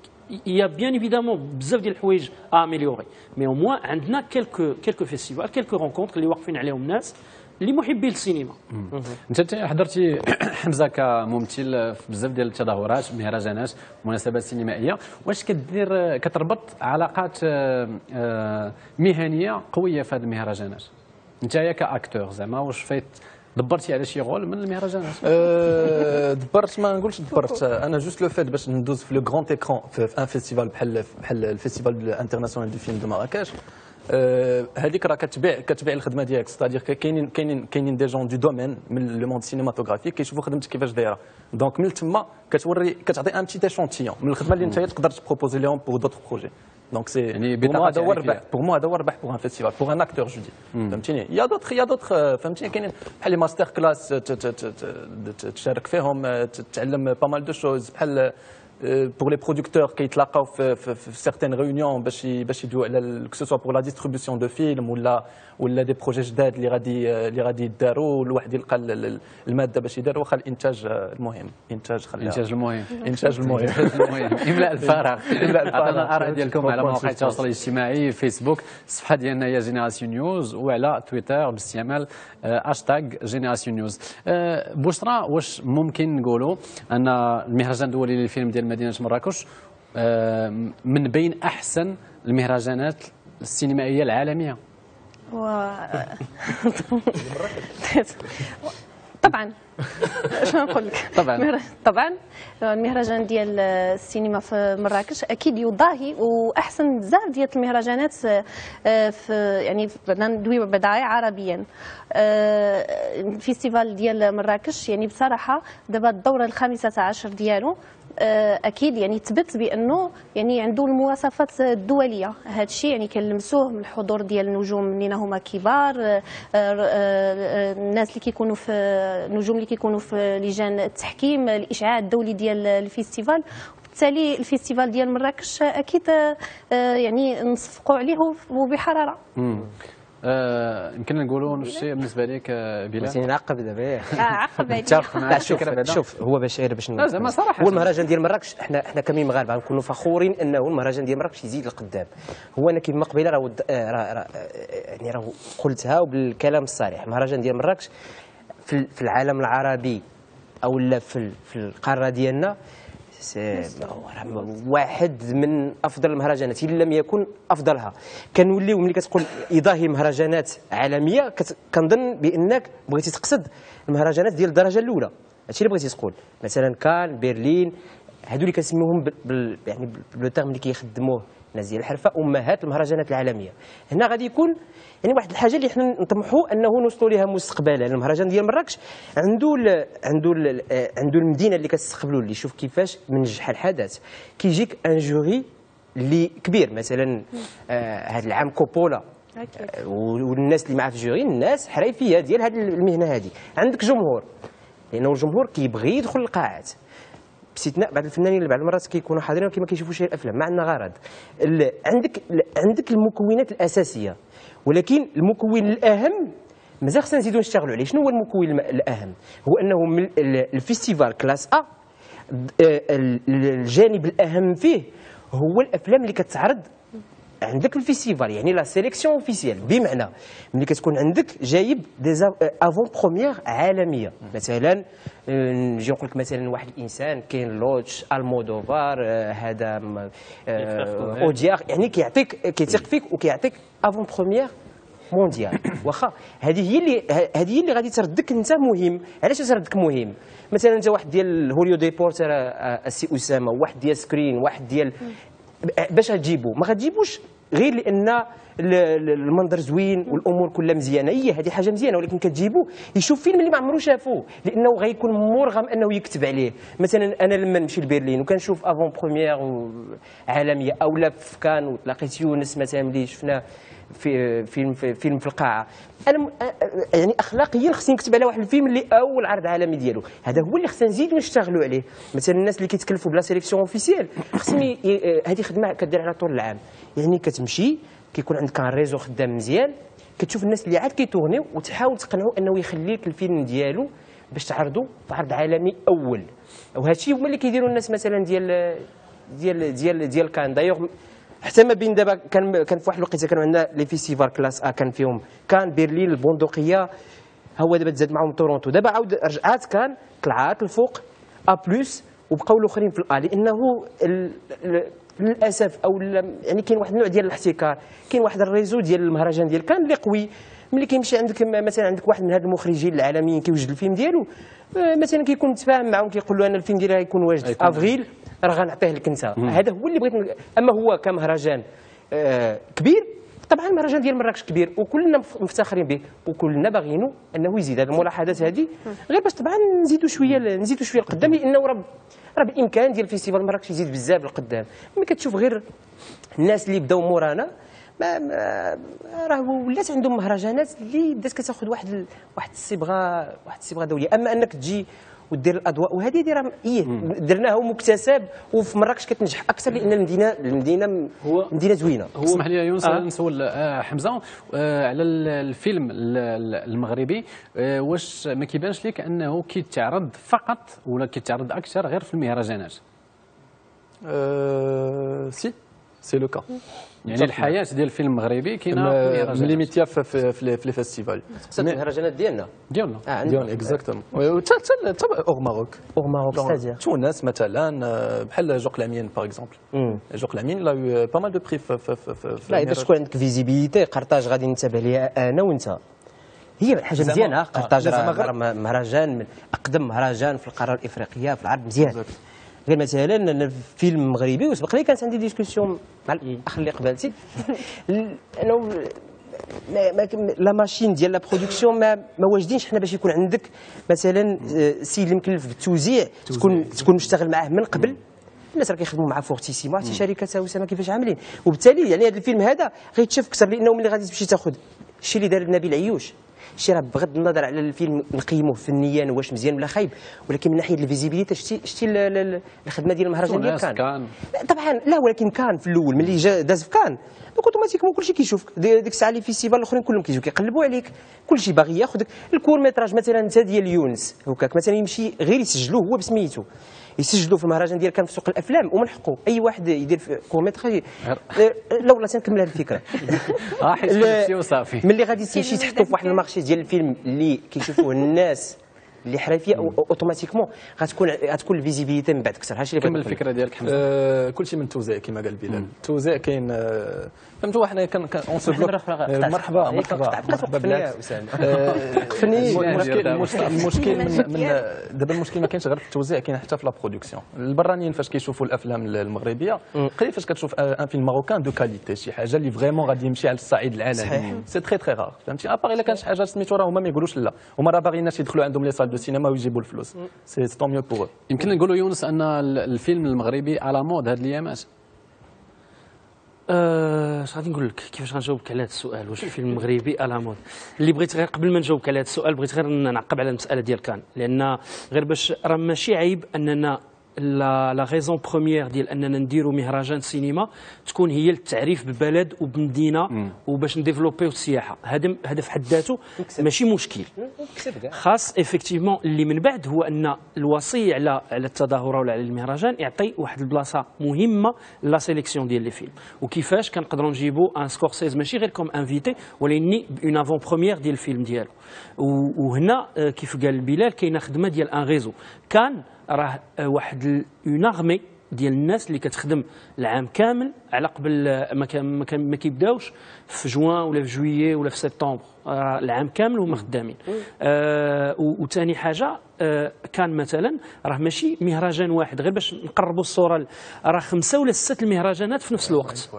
y a bien évidemment بزاف ديال الحوايج à améliorer. mais au moins عندنا quelques quelques festivals quelques rencontres اللي واقفين عليهم الناس اللي محبين السينما انت حضرتي حمزه كممثل في بزاف ديال التظاهرات مهرجانات مناسبات سينمائية. واش كدير كتربط علاقات آه، آه، مهنية قوية في هذه المهرجانات انت ك acteur زعما واش فايت دبرتي على شي rôle من المهرجانات أه، دبرت ما نقولش دبرت. أنا juste le fait باش ندوز في le grand écran في un festival بحال بحال ال festival international du film de Marrakech. هذيك راه كتبيع كتبيع الخدمة ديالك. c'est-à-dire كاينين كاينين كاينين des gens du domaine من le monde cinématographique كيشوفوا خدمتك كيفاش دايرة. donc من تما كتوري كتعطي un petit échantillon من الخدمة اللي انت تقدر ت proposer لهم pour d'autres projets donc c'est يعني بطاقة هذا هو. الربح pour moi هذا هو الربح pour un festival pour un acteur je dis فهمتيني؟ يا دوطخ يا دوطخ فهمتيني؟ كاينين بحال les master class تشارك فيهم آه، تتعلم pas mal de choses بحال pour les producteurs كيتلاقاو في في في certaines réunions باش ي- باش يدويو على que ce soit pour la distribution de films ولا des projets جداد اللي غادي اللي غادي يداروا الواحد يلقى ال- ال- المادة باش يدار واخا الانتاج آه، المهم إنتاج خليها الانتاج المهم. إنتاج المهم. إملاء الفراغ إملاء الفراغ. عطينا الأراء ديالكم على مواقع التواصل الاجتماعي فيسبوك. الصفحة ديالنا هي Génération News وعلى تويتر باستعمال آه، هاشتاغ Génération News آه، بشرى واش ممكن نقولوا أن المهرجان الدولي للفيلم ديال مدينة مراكش آه، من بين أحسن المهرجانات السينمائية العالمية؟ و... طبعا. شنو نقول لك؟ طبعاً. طبعا. المهرجان ديال السينما في مراكش أكيد يضاهي وأحسن بزاف ديال المهرجانات آه، في يعني ندوي بداية عربيا. آه، ال festival ديال مراكش يعني بصراحة دابا الدورة الخامسة عشر ديالو آه، أكيد يعني ثبت بأنه يعني عنده المواصفات الدولية. هذا الشيء يعني كنلمسوه من الحضور ديال النجوم اللي هما كبار آه، آه، آه، الناس اللي كيكونوا في النجوم اللي كيكونوا في لجان التحكيم الإشعاع الدولي ديال ال festival. وبالتالي ال festival ديال مراكش أكيد آه، آه، يعني نصفقوا عليه وبحرارة. آه، يمكن نقولوا نفس الشيء بالنسبة لك آه، بلال؟ بغيتيني نعقب دابا ياك آه، عقب شوف؟ شوف هو باش غير باش زعما صراحة. هو المهرجان ديال مراكش إحنا إحنا كمين مغاربه نكونوا فخورين إنه المهرجان ديال مراكش يزيد لقدام هو أنا كيما قبيلة راه آه، آه، يعني راه قلتها وبالكلام الصريح. المهرجان ديال مراكش في ال- في العالم العربي أو لا في ال- في القارة ديالنا واحد من أفضل المهرجانات إن لم يكن أفضلها. كنوليو ملي كتقول يضاهي مهرجانات عالمية كت- كنظن بأنك بغيتي تقصد المهرجانات ديال الدرجة الأولى. هادشي اللي بغيتي تقول. مثلا كان برلين هادو اللي كنسميوهم بال- بال يعني بلو تيرم اللي كيخدموه ديال الحرفة أمهات المهرجانات العالمية. هنا غادي يكون يعني واحد الحاجة اللي حنا نطمحوا أنه نوصلوا لها مستقبلا. المهرجان ديال مراكش عنده ال عنده ال عنده المدينة اللي كتستقبلوا اللي شوف كيفاش منجح الحدث كيجيك ان جوري اللي كبير. مثلا آه هذا العام كوبولا آه، والناس اللي معاه في الجوري الناس حريفية ديال هذه المهنة هذه عندك جمهور. لأنه الجمهور كيبغي يدخل القاعات باستثناء بعض الفنانين اللي بعض المرات كيكونوا حاضرين وكما كيشوفوش الأفلام ما عندنا غرض. عندك عندك المكونات الأساسية ولكن المكون الأهم مازال خصنا نزيدو نشتغلوا عليه. شنو هو المكون الم- الأهم؟ هو أنه من ال- ال festival classe A ال- الجانب الأهم فيه هو الأفلام اللي كتعرض عندك في ال festival يعني la sélection officielle بمعنى ملي كتكون عندك جايب des avant-premières عالمية. مثلا آه، نجي نقول لك مثلا واحد الإنسان كاين لوتش ألمودوفار آه، هذا آه، اوديار يعني كيعطيك كيثيق فيك وكيعطيك avant-première mondiale واخا هذه هي اللي هذه هي اللي غادي تردك انت مهم. علاش تردك مهم؟ مثلا انت واحد ديال Hollywood Reporter السي أسامة واحد ديال Screen واحد ديال باش غتجيبو ما غتجيبوش غير لأن ال- ال- المنظر زوين والأمور كلها مزيانة. هي هذه حاجة مزيانة ولكن كتجيبو يشوف فيلم اللي ما عمرو شافوه لأنه غيكون مرغم أنه يكتب عليه. مثلا أنا لما نمشي لبرلين وكنشوف avant-première عالمية أو لا في كان وتلاقيت يونس مثلا اللي شفناه في فيلم في فيلم في القاعة. أنا يعني اخلاقيا خصني نكتب على واحد الفيلم اللي أول عرض عالمي ديالو. هذا هو اللي خصنا نزيدو نشتغلوا عليه. مثلا الناس اللي كيتكلفوا ب la sélection officielle خصني هذه خدمة كدير على طول العام. يعني كتمشي كيكون عندك un réseau خدام مزيان كتشوف الناس اللي عاد كي tourner يو وتحاول تقنعو أنه يخلي لك الفيلم ديالو باش تعرضه في عرض عالمي أول. وهذا الشيء هما اللي كيديروا الناس مثلا ديال ديال ديال ديال كان. دايوغ حتى ما بين دابا كان كان في واحد الوقيته كانوا عندنا les festivals classe A كان فيهم. كان برلين البندقية هو دابا تزاد معاهم تورونتو. دابا عاود رجعات كان طلعات الفوق A plus وبقاو الأخرين في ال A لأنه ال- ال- للأسف أو يعني كاين واحد النوع ديال الاحتكار كاين واحد ال réseau ديال المهرجان ديال كان اللي قوي. ملي كيمشي عندك مثلا عندك واحد من هاد المخرجين العالميين كيوجد الفيلم ديالو آه، مثلا كيكون متفاهم معاهم كيقول له أنا الفيلم ديالي غيكون واجد في افريل راه غنعطيه لك انت هذا هو اللي بغيت أما هو كمهرجان آه، كبير طبعا المهرجان ديال مراكش كبير وكلنا مف- مفتخرين به وكلنا باغيينه أنه يزيد. هذه الملاحظات هذه. غير باش طبعا نزيدوا شوية نزيدوا شوية القدام لأنه راه راه بالامكان ديال festival مراكش يزيد بزاف للقدام ملي كتشوف غير الناس اللي بداو مورانا راه ولات عندهم مهرجانات اللي بدات كتاخذ واحد ال- واحد الصبغه واحد الصبغه دولية. أما أنك تجي ودير الأضواء وهذه دي راه إيه درناها ومكتسب وفي مراكش كتنجح أكثر لأن المدينة المدينة هو مدينه زوينة. اسمح لي يا يونس آه. نسول آه، حمزة آه، على ال- الفيلم ال- ال- المغربي. آه، واش ما كيبانش لك أنه كيتعرض فقط ولا كيتعرض أكثر غير في المهرجانات؟ Euh, si, c'est le cas. يعني الحياة ديال الفيلم المغربي كاينة في ملي المهرجانات métier في في في في les festivals. قصد المهرجانات ديالنا. ديالنا. آه ديالنا exactement حتى حتى حتى hors Maroc hors Maroc c'est-à-dire تونس مثلا آه، بحال جوق العميين par exemple جوق العميين Là pas mal de prix لا إذا تكون عندك visibilité قرطاج غادي ننتبه ليها أنا وأنت. هي حاجة مزيانة آه، قرطاج مهرجان من أقدم مهرجان في القارة الإفريقية في العرب مزيان. غير مثلا أنا فيلم مغربي وسبق لي كانت عندي discussion مع الاخ اللي قبالتي أنه ما ما la machine ديال la production ما ما واجدينش حنا باش يكون عندك مثلا آه، السيد اللي مكلف بالتوزيع تكون تكون مشتغل معاه من قبل. الناس راه كيخدموا مع فورتيسيما عرفتي شركات اسامه كيفاش عاملين. وبالتالي يعني هذا الفيلم هذا غيتشاف أكثر لأنه ملي غادي تمشي تاخذ. الشيء اللي دار نبيل عيوش الشيء راه بغض النظر على الفيلم نقيموه فنيا واش مزيان ولا خايب ولكن من ناحية ال visibilité شتي شتي ال- ال- الخدمة ديال المهرجان ديال كان؟ كان. طبعا لا ولكن كان في الأول ملي جا داز في كان. donc automatiquement كلشي كيشوفك دي- ديك الساعة ال les festivals الأخرين كلهم كيجيو كيقلبوا عليك. كلشي باغي ياخذك. ال court métrage مثلا انت ديال يونس هكاك مثلا يمشي غير يسجلوه هو بسميتو. يسجلوا في المهرجان ديال كان في سوق الأفلام ومن حقه أي واحد يدير في court métrage لا والله تنكمل هذه الفكرة. آه حيت لا. شي وصافي. ملي غادي تمشي تحطو في واحد ال marché ديال الفيلم اللي كيشوفوه الناس اللي حرفيه au- automatiquement غتكون غتكون ال visibilité من بعد أكثر هادشي اللي كمل. الفكرة ديالك حمزة. آه، كل شيء من التوزيع كما قال بلال. التوزيع كاين آه، فهمتوا حنا كان كان on se إحنا bloque. مرحبا. مرحبا. مرحبا. وقفني. المشكل المشكل من من دابا المشكل ما كاينش غير في التوزيع كاين حتى في la production. البرانيين فاش كيشوفوا الأفلام المغربية قليل فاش كتشوف un film marocain de qualité شي حاجة اللي vraiment غادي يمشي على الصعيد. العالمي. C'est très très rare فهمتي؟ à part إلا كانت شي حاجة سميتو راه هما ما يقولوش لا. هما راه باغيين يدخلوا عندهم les salles de cinéma ويجيبوا الفلوس. si tant mieux pour يمكن نقولوا يونس أن ال- الفيلم المغربي على مود هذه الأيامات. آه، اش غادي نقول لك كيفاش غنجاوبك على هذا السؤال؟ واش الفيلم المغربي على مود؟ اللي بغيت غير قبل ما نجاوبك على هذا السؤال بغيت غير نعقب على المسألة ديال كان. لأن غير باش راه ماشي عيب أننا لا la raison première ديال أننا نديروا مهرجان سينما تكون هي التعريف ببلد وبمدينة وباش ن développer يو السياحة. هذا هذا في حد ذاته ماشي مشكل. خاص effectivement اللي من بعد هو أن الوصي على على التظاهرة ولا على المهرجان يعطي واحد البلاصة مهمة لا sélection ديال les films. وكيفاش كنقدروا نجيبوا un سكورسيز ماشي غير comme invité ولكن en avant-première ديال الفيلم ديالو. وهنا آه، كيف قال بلال كاينة خدمة ديال un réseau كان راه واحد une armée ديال الناس اللي كتخدم العام كامل على قبل ما ما, كيبداوش في جوان ولا في جويي ولا في سبتمبر. العام كامل هما خدامين. آه وثاني حاجة آه كان مثلا راه ماشي مهرجان واحد غير باش نقربوا الصورة راه خمسة ولا ستة المهرجانات في نفس الوقت.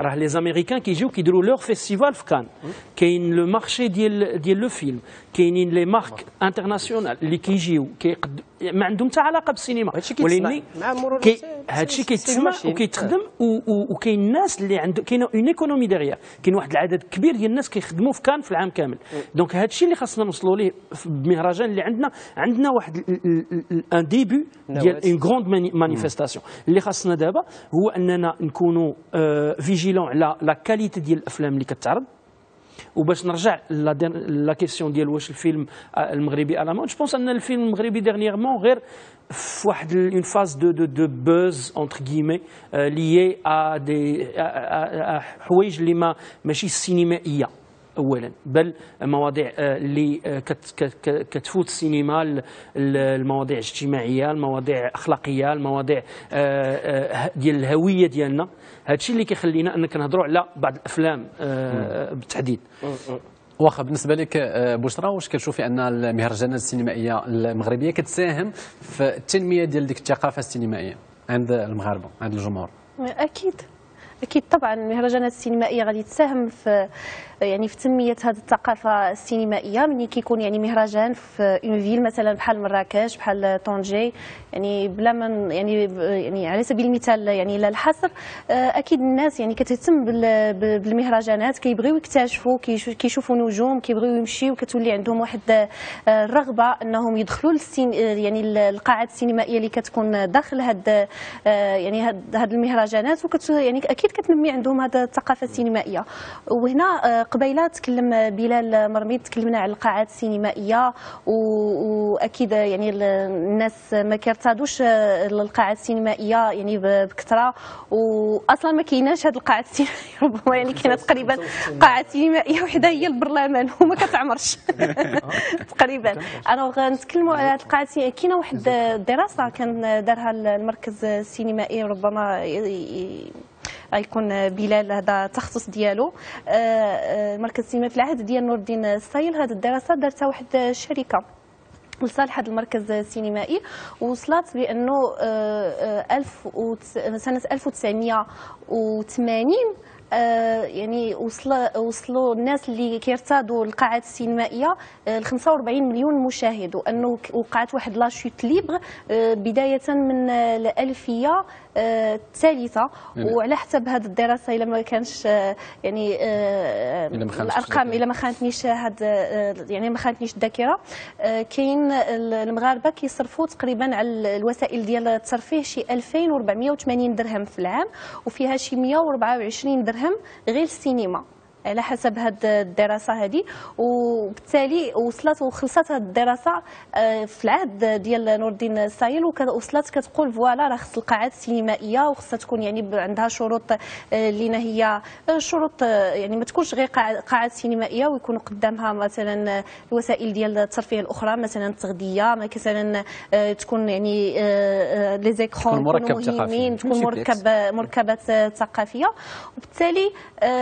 راه les Américains كيجيو كيديروا leur festival في كان كاين le marché ديال ديال le film كاينين les marques internationales اللي كيجيو كيقد ما عندهم حتى علاقه بالسينما ولكن هادشي كيتسمع. وكيتخدم وكاين الناس اللي عنده كاينة une économie derrière كاين واحد العدد كبير ديال الناس كيخدموا في كان في العام كامل donc هادشي اللي خاصنا نوصلوا ليه في المهرجان اللي عندنا عندنا واحد un début ديال. une grande manifestation اللي خاصنا دابا هو اننا نكونوا vigilants على la qualité ديال الافلام اللي كتعرض وباش نرجع ل la question ديال واش الفيلم المغربي على مود جو ان الفيلم المغربي ديرنييرمون غير في واحد اون فاز دو دو دو بوز اونتر كيمي ليي ا دي حوايج اللي ما ماشي سينمائيه اولا. بل مواضيع آه، اللي آه، كت- كت- كت- كتفوت السينما ال- ال- المواضيع الاجتماعية المواضيع الاخلاقيه المواضيع آه، ديال الهوية ديالنا. هذا الشيء اللي كيخلينا ان كنهضروا على بعض الأفلام بالتحديد. واخا بالنسبة لك بشرى واش كتشوفي أن المهرجانات السينمائية المغربية كتساهم في التنمية ديال ديك الثقافة السينمائية عند المغاربة عند الجمهور؟ أكيد. أكيد طبعا المهرجانات السينمائية غادي تساهم في يعني في تنمية هذه الثقافة السينمائية ملي كيكون يعني مهرجان في une ville مثلا بحال مراكش بحال طنجي يعني بلا ما يعني يعني على سبيل المثال يعني لا الحصر آه، أكيد الناس يعني كتهتم بالمهرجانات كيبغيو يكتشفوا كيش- كيشوفوا نجوم كيبغيو يمشيو كتولي عندهم واحد آه، الرغبة أنهم يدخلوا للسين يعني ال- القاعات السينمائية اللي كتكون داخل هاد آه، يعني هاد هاد المهرجانات وكت يعني أكيد كتنمي عندهم هذه الثقافة السينمائية. وهنا آه، قبيله تكلم بلال مرميد تكلمنا على القاعات السينمائية وأكيد يعني ال- الناس ما كيرتادوش القاعات السينمائية يعني بكثرة. واصلا ما كايناش هذه القاعات السينمائية ربما يعني كاينة تقريبا قاعة سينمائية وحدة هي البرلمان وما كتعمرش. تقريبا. الوغ نتكلموا على هذه القاعة السينمائية. كاينة واحد الدراسه كان دارها المركز السينمائي ربما غيكون بلال هذا التخصص ديالو. آه، آه، السينمائي في العهد ديال نور الدين السايل هذه الدراسة دارتها واحد الشركة لصالح هذا المركز السينمائي وصلت بأنه آه، آه، ألف وتس- سنة 1980 آه، يعني وصل وصلوا الناس اللي كيرتادوا القاعات السينمائية ل 45 مليون مشاهد. وأنه وقعت واحد la chute libre آه، بداية من آه، الألفية آه، الثالثة. يعني- وعلى حسب هذه الدراسة إلا ما كانش آه، يعني آه، الأرقام. إلا ما خانتنيش هاد آه، يعني ما خانتنيش الذاكرة. آه، كاين ال- المغاربة كيصرفوا تقريبا على ال- الوسائل ديال الترفيه شي 2480 درهم في العام وفيها شي 124 درهم غير السينما. على حسب هاد الدراسة هذه وبالتالي وصلت وخلصت هاد الدراسة آه، في العهد ديال نور الدين السايل وصلت كتقول voilà راه خص القاعات السينمائية وخصها تكون يعني عندها شروط آه، اللي هي آه، شروط يعني ما تكونش غير قاع- قاعات سينمائية ويكون قدامها مثلا الوسائل ديال الترفيه الأخرى مثلا التغذية مثلا تكون يعني لي زيكرون تكون مركب ثقافي. تكون مركب مركبات ثقافية. وبالتالي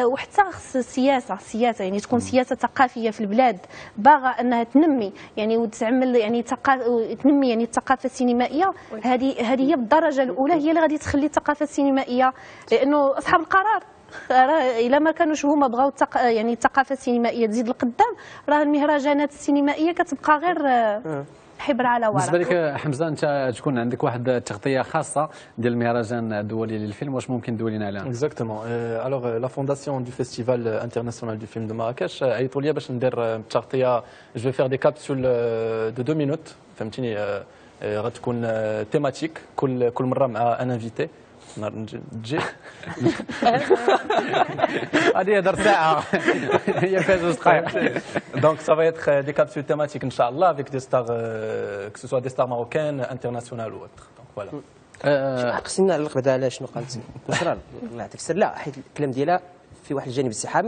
وحتى خص السياسة السياسة يعني تكون سياسة ثقافية في البلاد. باغا أنها تنمي يعني وتعمل يعني تنمي يعني الثقافة السينمائية هذه هذه هي بالدرجه الأولى هي اللي غادي تخلي الثقافة السينمائية. لأنه أصحاب القرار راه إلا ما كانوش هما بغاو التق... يعني الثقافة السينمائية تزيد لقدام راه المهرجانات السينمائية كتبقى غير آه، حبر على ورق. بالنسبة لك حمزة أنت تكون عندك واحد التغطيه خاصة ديال المهرجان الدولي للفيلم واش ممكن تدوي لنا عليها؟ La fondation du Festival euh, international du film de Marrakech euh, عيطوا لي باش ندير تغطيه je vais faire des capsules euh, de 2 minutes. فهمتيني غتكون thématique كل كل مره مع un invité نهار نجي هذه هضر ساعه هي فيها جوج دقائق Donc ça va être euh, des capsules thématiques, Inch'Allah, avec des stars, euh, que ce soit des stars marocaines, internationales ou autres. Donc voilà. خصني نعلق بعدا على شنو قالت الله يعطيك السر. لا حيت الكلام ديالها في واحد الجانب السحاب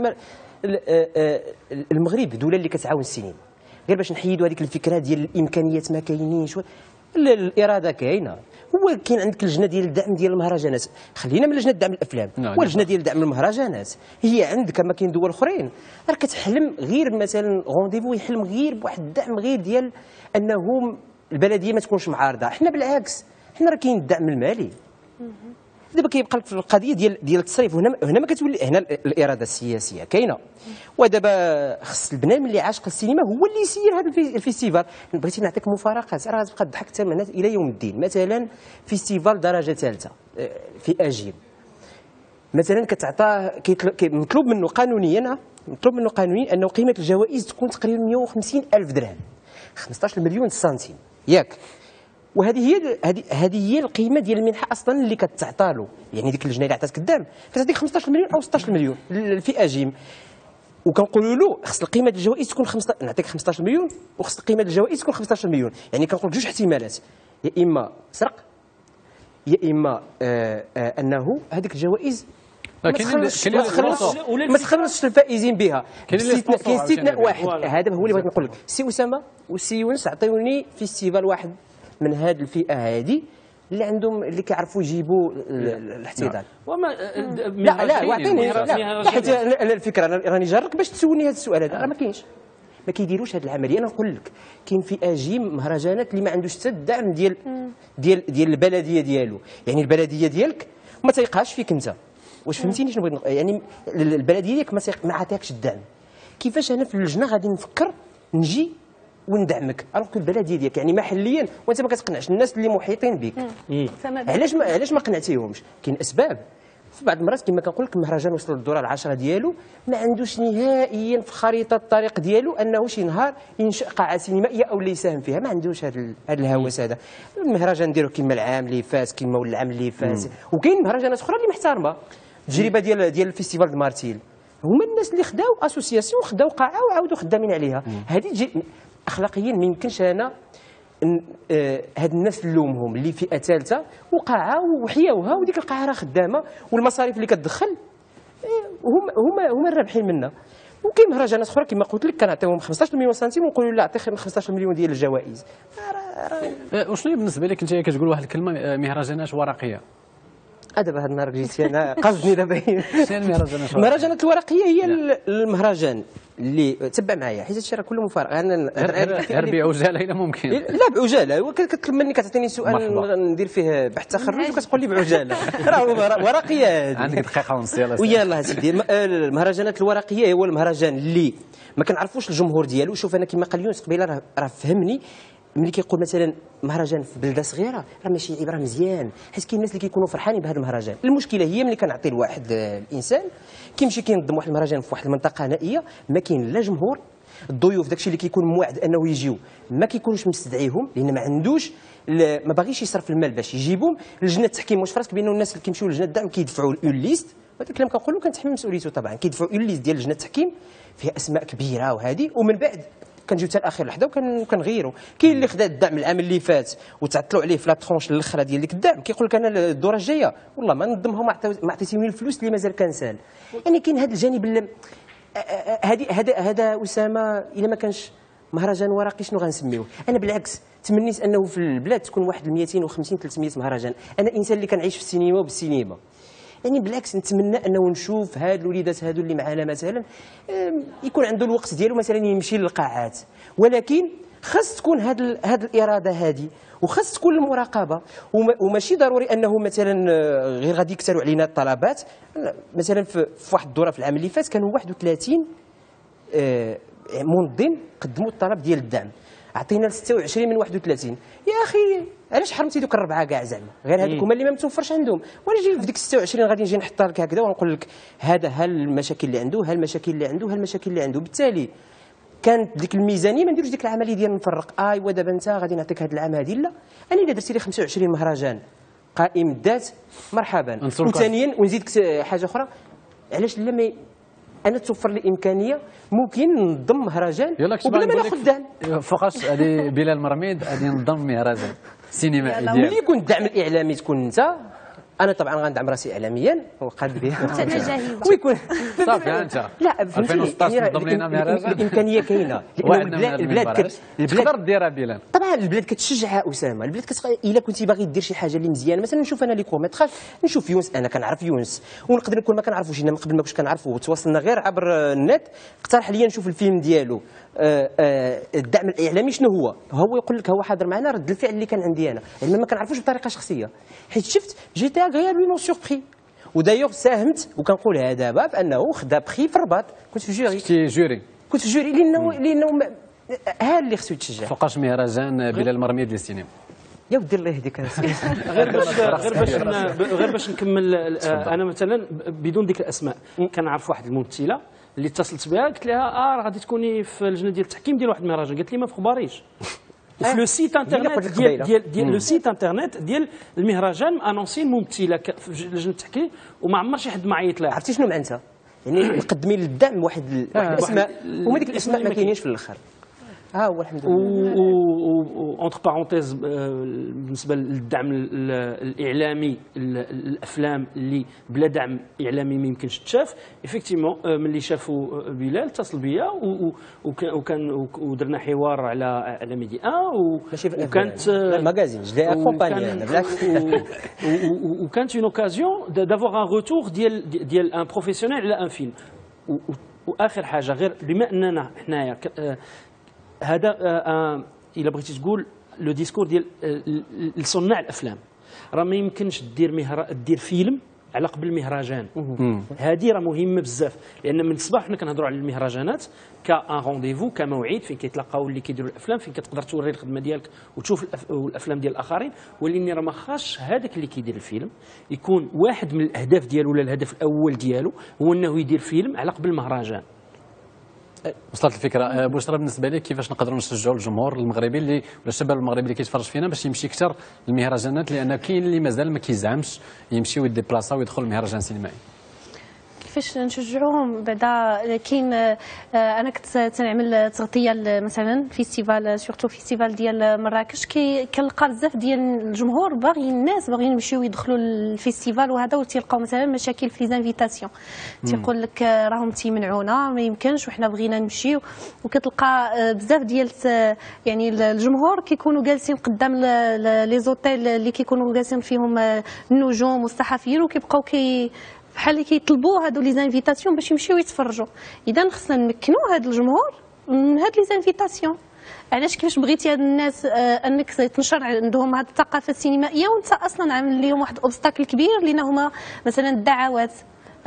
ال- آه، آه، المغرب دوله اللي كتعاون السينما غير باش نحيدوا هذيك الفكرة ديال الإمكانيات ما كاينينش الإرادة كاينة. هو كاين عندك لجنه ديال الدعم ديال المهرجانات. خلينا من لجنة دعم الأفلام. نعم. ولجنه ديال دعم المهرجانات. هي عندك كما كاين دول أخرين. راه كتحلم غير مثلا rendez-vous يحلم غير بواحد الدعم غير ديال انه البلدية ما تكونش معارضة. حنا بالعكس حنا راه كاين الدعم المالي. دابا كيبقى لك في القضية ديال ديال التصريف. هنا هنا ما كتولي هنا الإرادة السياسية كاينة. ودابا خص البنان اللي عاشق السينما هو اللي يسير هذا الفي- ال festival. بغيتي نعطيك مفارقات. راه غتبقى تضحك حتى إلى يوم الدين. مثلا فيستيفال درجة ثالثة آه، في أجيب. مثلا كتعطاه مطلوب منه قانونيا مطلوب منه قانونيا أنه قيمة الجوائز تكون تقريبا 150 ألف درهم. 15 مليون سنتيم. ياك. وهذه هي هذه هذه هي القيمة ديال المنحة أصلا اللي كتعطى له يعني ديك اللجنه اللي عطات قدام كتعطيك 15 مليون أو 16 مليون. في أجيم. وكنقولوا له خص القيمة ديال الجوائز تكون 15 نعطيك 15 مليون وخص القيمة ديال الجوائز تكون 15 مليون. يعني كنقول لك جوج احتمالات. يا إما سرق يا إما آه آه أنه هذيك الجوائز ما اللي- تخلصش ما تخلصش الفائزين بها. كاين استثناء واحد. هذا هو اللي بغيت نقول لك. سي أسامة والسي يونس عطيوني festival واحد. من هذه الفئة هذه اللي عندهم اللي كيعرفوا يجيبوا ال- الاحتضان وما لا لا واعطيني لا. لا، حيت أنا- أنا الفكرة راني جارك باش تسولني هذا السؤال هذا. راه ما كاينش. ما كيديروش هذه العملية. أنا نقول لك كاين فئة جيم مهرجانات اللي ما عندوش حتى الدعم ديال ديال ديال البلدية ديالو. يعني البلدية ديالك ما تيقاش فيك أنت. واش فهمتيني شنو بغيت يعني ال- البلدية ديالك ما عطاكش الدعم. كيفاش أنا في اللجنة غادي نفكر نجي وندعمك. alors que البلديه ديالك يعني محليا وأنت ما كتقنعش. الناس اللي محيطين بك. علاش ما علاش ما قنعتيهمش؟ كاين أسباب. في بعض المرات كما كنقول لك المهرجان وصل للدوره العاشره ديالو ما عندوش نهائيا في خريطة الطريق ديالو أنه شي نهار ينشأ قاعة سينمائيه أو اللي يساهم فيها. ما عندوش هذا ال- هذا الهوس هذا. المهرجان نديرو كما العام اللي فات كما ولا العام اللي فات وكاين مهرجانات أخرى اللي محترمة. التجربه ديال ديال ال festival د مارتيل. هما الناس اللي خداو association خداو قاعة وعاودوا خدامين عليها. هذه تجي اخلاقيا ما يمكنش أنا آه، هاد الناس نلومهم اللي فئه ثالثه وقاعة وحياوها وديك القاعه راه خدامة والمصاريف اللي كتدخل آه، هما هما هما الرابحين منها وكاين مهرجانات أخرى كما قلت لك كنعطيهم 15 مليون سنتيم ونقولوا لا عطي 15 مليون ديال الجوائز. آه، وشنو بالنسبة لك؟ أنت كتقول واحد الكلمة مهرجانات ورقية. آه، دابا هاد النهار جيتي أنا قصدني دابا. المهرجانات الورقية هي ال- المهرجان اللي تبع معايا حيت هادشي راه كله مفارقة. أنا غير- بعجاله إلا ممكن. لا بعجاله هو كت- كتطلب مني كتعطيني سؤال. ندير فيه بحث تخرج وكتقول لي بعجاله راه ورق- ورقية هذه عندك دقيقة ونص يلا سيدي. ويلا سيدي. الم- المهرجانات الورقية هو المهرجان اللي ما كنعرفوش الجمهور ديالو. شوف أنا كما قال يونس قبيلة راه فهمني ملي كيقول مثلا مهرجان في بلدة صغيرة راه ماشي عيب راه مزيان. حيت كاين الناس اللي كيكونوا فرحانين بهذا المهرجان. المشكلة هي ملي كنعطي لواحد الإنسان كيمشي كينظم واحد المهرجان في واحد المنطقة نائية ما كاين لا جمهور الضيوف داكشي اللي كيكون موعد أنه يجيو ما كيكونش مستدعيهم لأن ما عندوش ما باغيش يصرف المال باش يجيبهم. لجنه التحكيم واش فراسك بانه الناس اللي كيمشيو لجنه الدعم كيدفعوا une liste هذا الكلام كنقولوا كنتحمل مسؤوليته طبعا. كيدفعوا une liste ديال لجنه التحكيم فيها أسماء كبيرة وهذه ومن بعد كنجيو حتى الأخير لحظة وكن- وكنغيروا كاين اللي خدا الدعم العام اللي فات وتعطلوا عليه في la tranche الاخرى ديال ديك الدعم. كيقول لك أنا الدورة الجاية والله ما نظمها ما عطيتيني الفلوس اللي مازال كنسال. يعني كاين هذا الجانب هذه هذا هذا أسامة إلا ما كانش مهرجان ورقي شنو غنسميوه؟ أنا بالعكس تمنيت أنه في البلاد تكون واحد 250 300 مهرجان. أنا إنسان اللي كنعيش في السينما وبالسينما. يعني بالعكس نتمنى انه نشوف هاد الوليدات هادو اللي معانا مثلا يكون عنده الوقت ديالو مثلا يمشي للقاعات. ولكن خاص تكون هاد هاد الإرادة هادي وخاص تكون المراقبة. وما- وماشي ضروري أنه مثلا آه، غير غادي يكثروا علينا الطلبات. لا، مثلا في في واحد الدوره في العام اللي فات كانوا 31 آه، منظم قدموا الطلب ديال الدعم. عطينا ل 26 من 31 يا أخي علاش حرمتي دوك الربعة كاع زعما؟ غير هذوك. هما اللي ما متوفرش عندهم. وأنا نجي في ديك 26 غادي نجي نحطها لك هكذا ونقول لك هذا ها المشاكل اللي عنده ها المشاكل اللي عنده ها المشاكل اللي عنده. بالتالي كانت ديك الميزانية ما نديروش ديك العملية ديال نفرق. أيوا آه دابا أنت غادي نعطيك هذا العام هذه لا أنا إلا درتي لي 25 مهرجان قائم الذات مرحبا. وثانيا ونزيدك حاجة أخرى. علاش لا ما أنا توفر لي إمكانية ممكن ننظم مهرجان وبلا ما ناخذ دعم. لك فوقاش هذه بلال مرميد غادي ينظم مهرجان سينمائي ملي يكون الدعم الإعلامي تكون أنت. أنا طبعا غندعم راسي اعلاميا وقاد بها. ويكون. صافي. أنت. لا فهمتيني 2016 يعني نظم لنا مهرجان الامكانيه كاينة. البلاد البلاد تقدر ديرها بلال. طبعا البلاد كتشجع أسامة. البلاد كتق... إلا كنتي باغي دير شي حاجة اللي مزيانة. مثلا نشوف أنا les courts-métrages نشوف يونس أنا كنعرف يونس. ونقدر نكون ما كنعرفوش أنا من قبل ما كنتش كنعرفه وتواصلنا غير عبر النت. اقترح لي نشوف الفيلم ديالو. الدعم الإعلامي شنو هو؟ هو يقول لك هو حاضر معنا رد الفعل اللي كان عندي أنا. يعني ما كنعرفوش بطريقة شخصية. حيت شفت جيتي اغريابلمون سوربري ودايوغ ساهمت وكنقولها دابا بانه خدا بخي في الرباط. كنت في جوري. كنتي جوري؟ كنت في جوري. لأنه لأنه ها اللي خصو يتشجع. فوقاش مهرجان بلال مرميد للسينما. يا ودي الله يهديك. غير باش غير باش غير باش نكمل آه، أنا مثلا بدون ديك الاسماء كنعرف واحد الممثلة. اللي اتصلت بها قلت لها آه راه غادي تكوني في اللجنه ديال التحكيم ديال واحد المهرجان قالت لي ما في خباريش وفي le site internet ديال. ديال ديال. le site internet ديال المهرجان annonçaient ممثله في لجنة التحكيم وما عمر شي حد ما عيط لها عرفتي شنو معناتها يعني مقدمين للدعم واحد ال- واحد آه. الاسماء هما ديك الاسماء ما كاينينش في الآخر ها هو الحمد لله اونتر بارونتيز بالنسبة للدعم ال- الإعلامي ال- الأفلام اللي بلا دعم إعلامي ما يمكنش تشاف ايفيكتيمون ملي شافوا بلال اتصل بيا وكان ودرنا حوار على على ميدي ان في وكانت l'ai accompagné وكان- أنا، بالعكس. وكانت اون اوكازيون دافوار ان روتور ديال ديال ان بروفيسيونيل على ان فيلم واخر حاجة غير بما أننا حنايا آه، هذا آه، آه، إلا بغيتي تقول le discours ديال آه، لصناع الأفلام. راه ما يمكنش دير مهر دير فيلم على قبل مهرجان. هذه راه مهمة بزاف. لأن من الصباح حنا كنهضروا على المهرجانات كان rendez-vous كموعد فين كيتلاقاو اللي كيديروا الأفلام فين كتقدر توري الخدمة ديالك وتشوف الأف- الافلام ديال الآخرين. ولكن راه ما خاصش هذاك اللي كيدير الفيلم يكون واحد من الأهداف ديالو ولا الهدف الأول ديالو هو إنه يدير فيلم على قبل مهرجان. وصلت الفكرة. آه، بشرى بالنسبة لك كيفاش نقدروا نشجعوا الجمهور المغربي اللي ولا الشباب المغربي اللي كيتفرج فينا باش يمشي أكثر للمهرجانات لأن كاين اللي مازال ما كيزعمش يمشي و يديبلاصا ويدخل المهرجان السينمائي كيفاش نشجعوهم؟ بعدا كاين آه، أنا كنت تنعمل تغطية مثلا festival surtout festival ديال مراكش كي كنلقى بزاف ديال الجمهور باغي الناس باغيين يمشيو يدخلوا لل festival وهذا وتيلقاو مثلا مشاكل في les invitations تيقول لك آه، راهم تيمنعونا ما يمكنش وحنا بغينا نمشيو. وكتلقى آه، بزاف ديال يعني الجمهور كيكونوا جالسين قدام les hôtels اللي كيكونوا جالسين فيهم النجوم والصحفيين وكيبقاو كي بحال اللي كيطلبوا هادو les invitations باش يمشيو يتفرجوا. إذا خصنا نمكنوا هاد الجمهور من هاد les invitations. علاش كيفاش بغيتي هاد الناس آه، أنك تنشر عندهم هاد الثقافة السينمائية وأنت أصلا عامل لهم واحد obstacle كبير اللي هما مثلا الدعوات.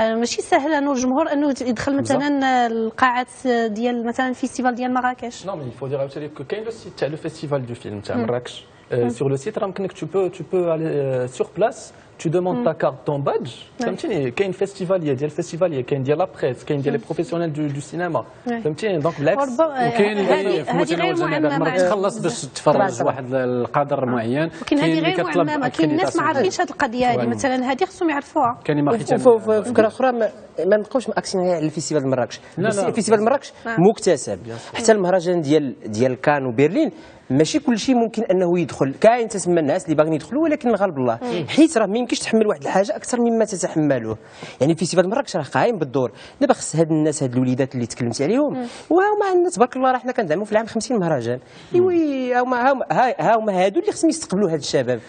آه، ماشي سهل أنه الجمهور أنه يدخل مثلا آه، القاعات ديال مثلا ال festival ديال مراكش. Mais il faut dire عاوتاني que كاين le site تاع le festival du film تاع. مراكش. sur le site راه يمكنك peux tu peux aller sur place tu demandes Mm. ta carte ton badge فهمتيني كاين festivalier ديال festivalier كاين ديال la presse كاين ديال les professionnels du du cinéma فهمتيني donc بالعكس وكاين اللي في متناول الجميع ما تخلص باش تفرج واحد القدر معين. ولكن هذه غير كطلب معممه كاين الناس ما. عارفينش هذه القضية هذه. مثلا هذه خصهم يعرفوها. كاين فكرة أخرى ما, ما نبقاوش ماكسين غير على ال festival ديال مراكش. ال festival مراكش. مكتسب. حتى المهرجان ديال ديال كان وبرلين ماشي كل شيء ممكن أنه يدخل. كاين تسمى الناس اللي باغيين يدخلوا ولكن غالب الله. حيت راه ما يمكنش تحمل واحد الحاجة أكثر مما تتحمله يعني festival مراكش راه قايم بالدور. دابا خص هاد الناس هاد الوليدات اللي تكلمت عليهم. وهما عندنا تبارك الله راه حنا كندعموا في العام 50 مهرجان. إيوي هما هما ها هما هادو اللي خصهم يستقبلوا هاد الشباب.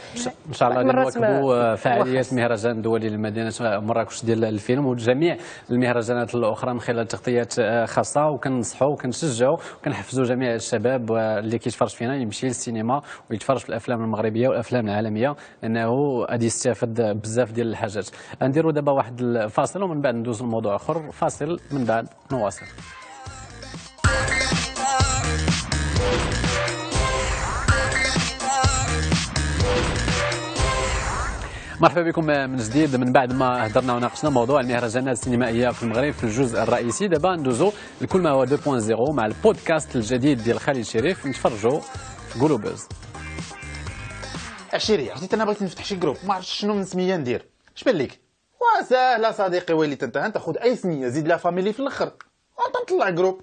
إن شاء الله نواكبوا فعاليات مهرجان دولي لمدينه مراكش ديال الفيلم وجميع المهرجانات الأخرى من خلال تغطيات آه، خاصة. وكننصحوا وكنشجعوا وكنحفزوا جميع الشباب آه، اللي كيتفرج فينا. يمشي للسينما ويتفرج في الأفلام المغربية والأفلام العالمية لأنه غادي يستافد بزاف ديال الحاجات. نديروا دابا واحد الفاصل ومن بعد ندوزوا لموضوع آخر. فاصل من بعد نواصل. مرحبا بكم من جديد. من بعد ما هضرنا وناقشنا موضوع المهرجانات السينمائية في المغرب في الجزء الرئيسي دابا ندوزو لكل ما هو 2.0 مع البودكاست الجديد ديال خالد شريف. نتفرجوا في قولوا بوز عشيري عرفتي أنا بغيت نفتح شي جروب ما عرفتش شنو من سمية ندير. اش بان لك وسهله صديقي ويلي انت أنت خذ أي سمية زيد لها فاميلي في الأخر. وانت نطلع جروب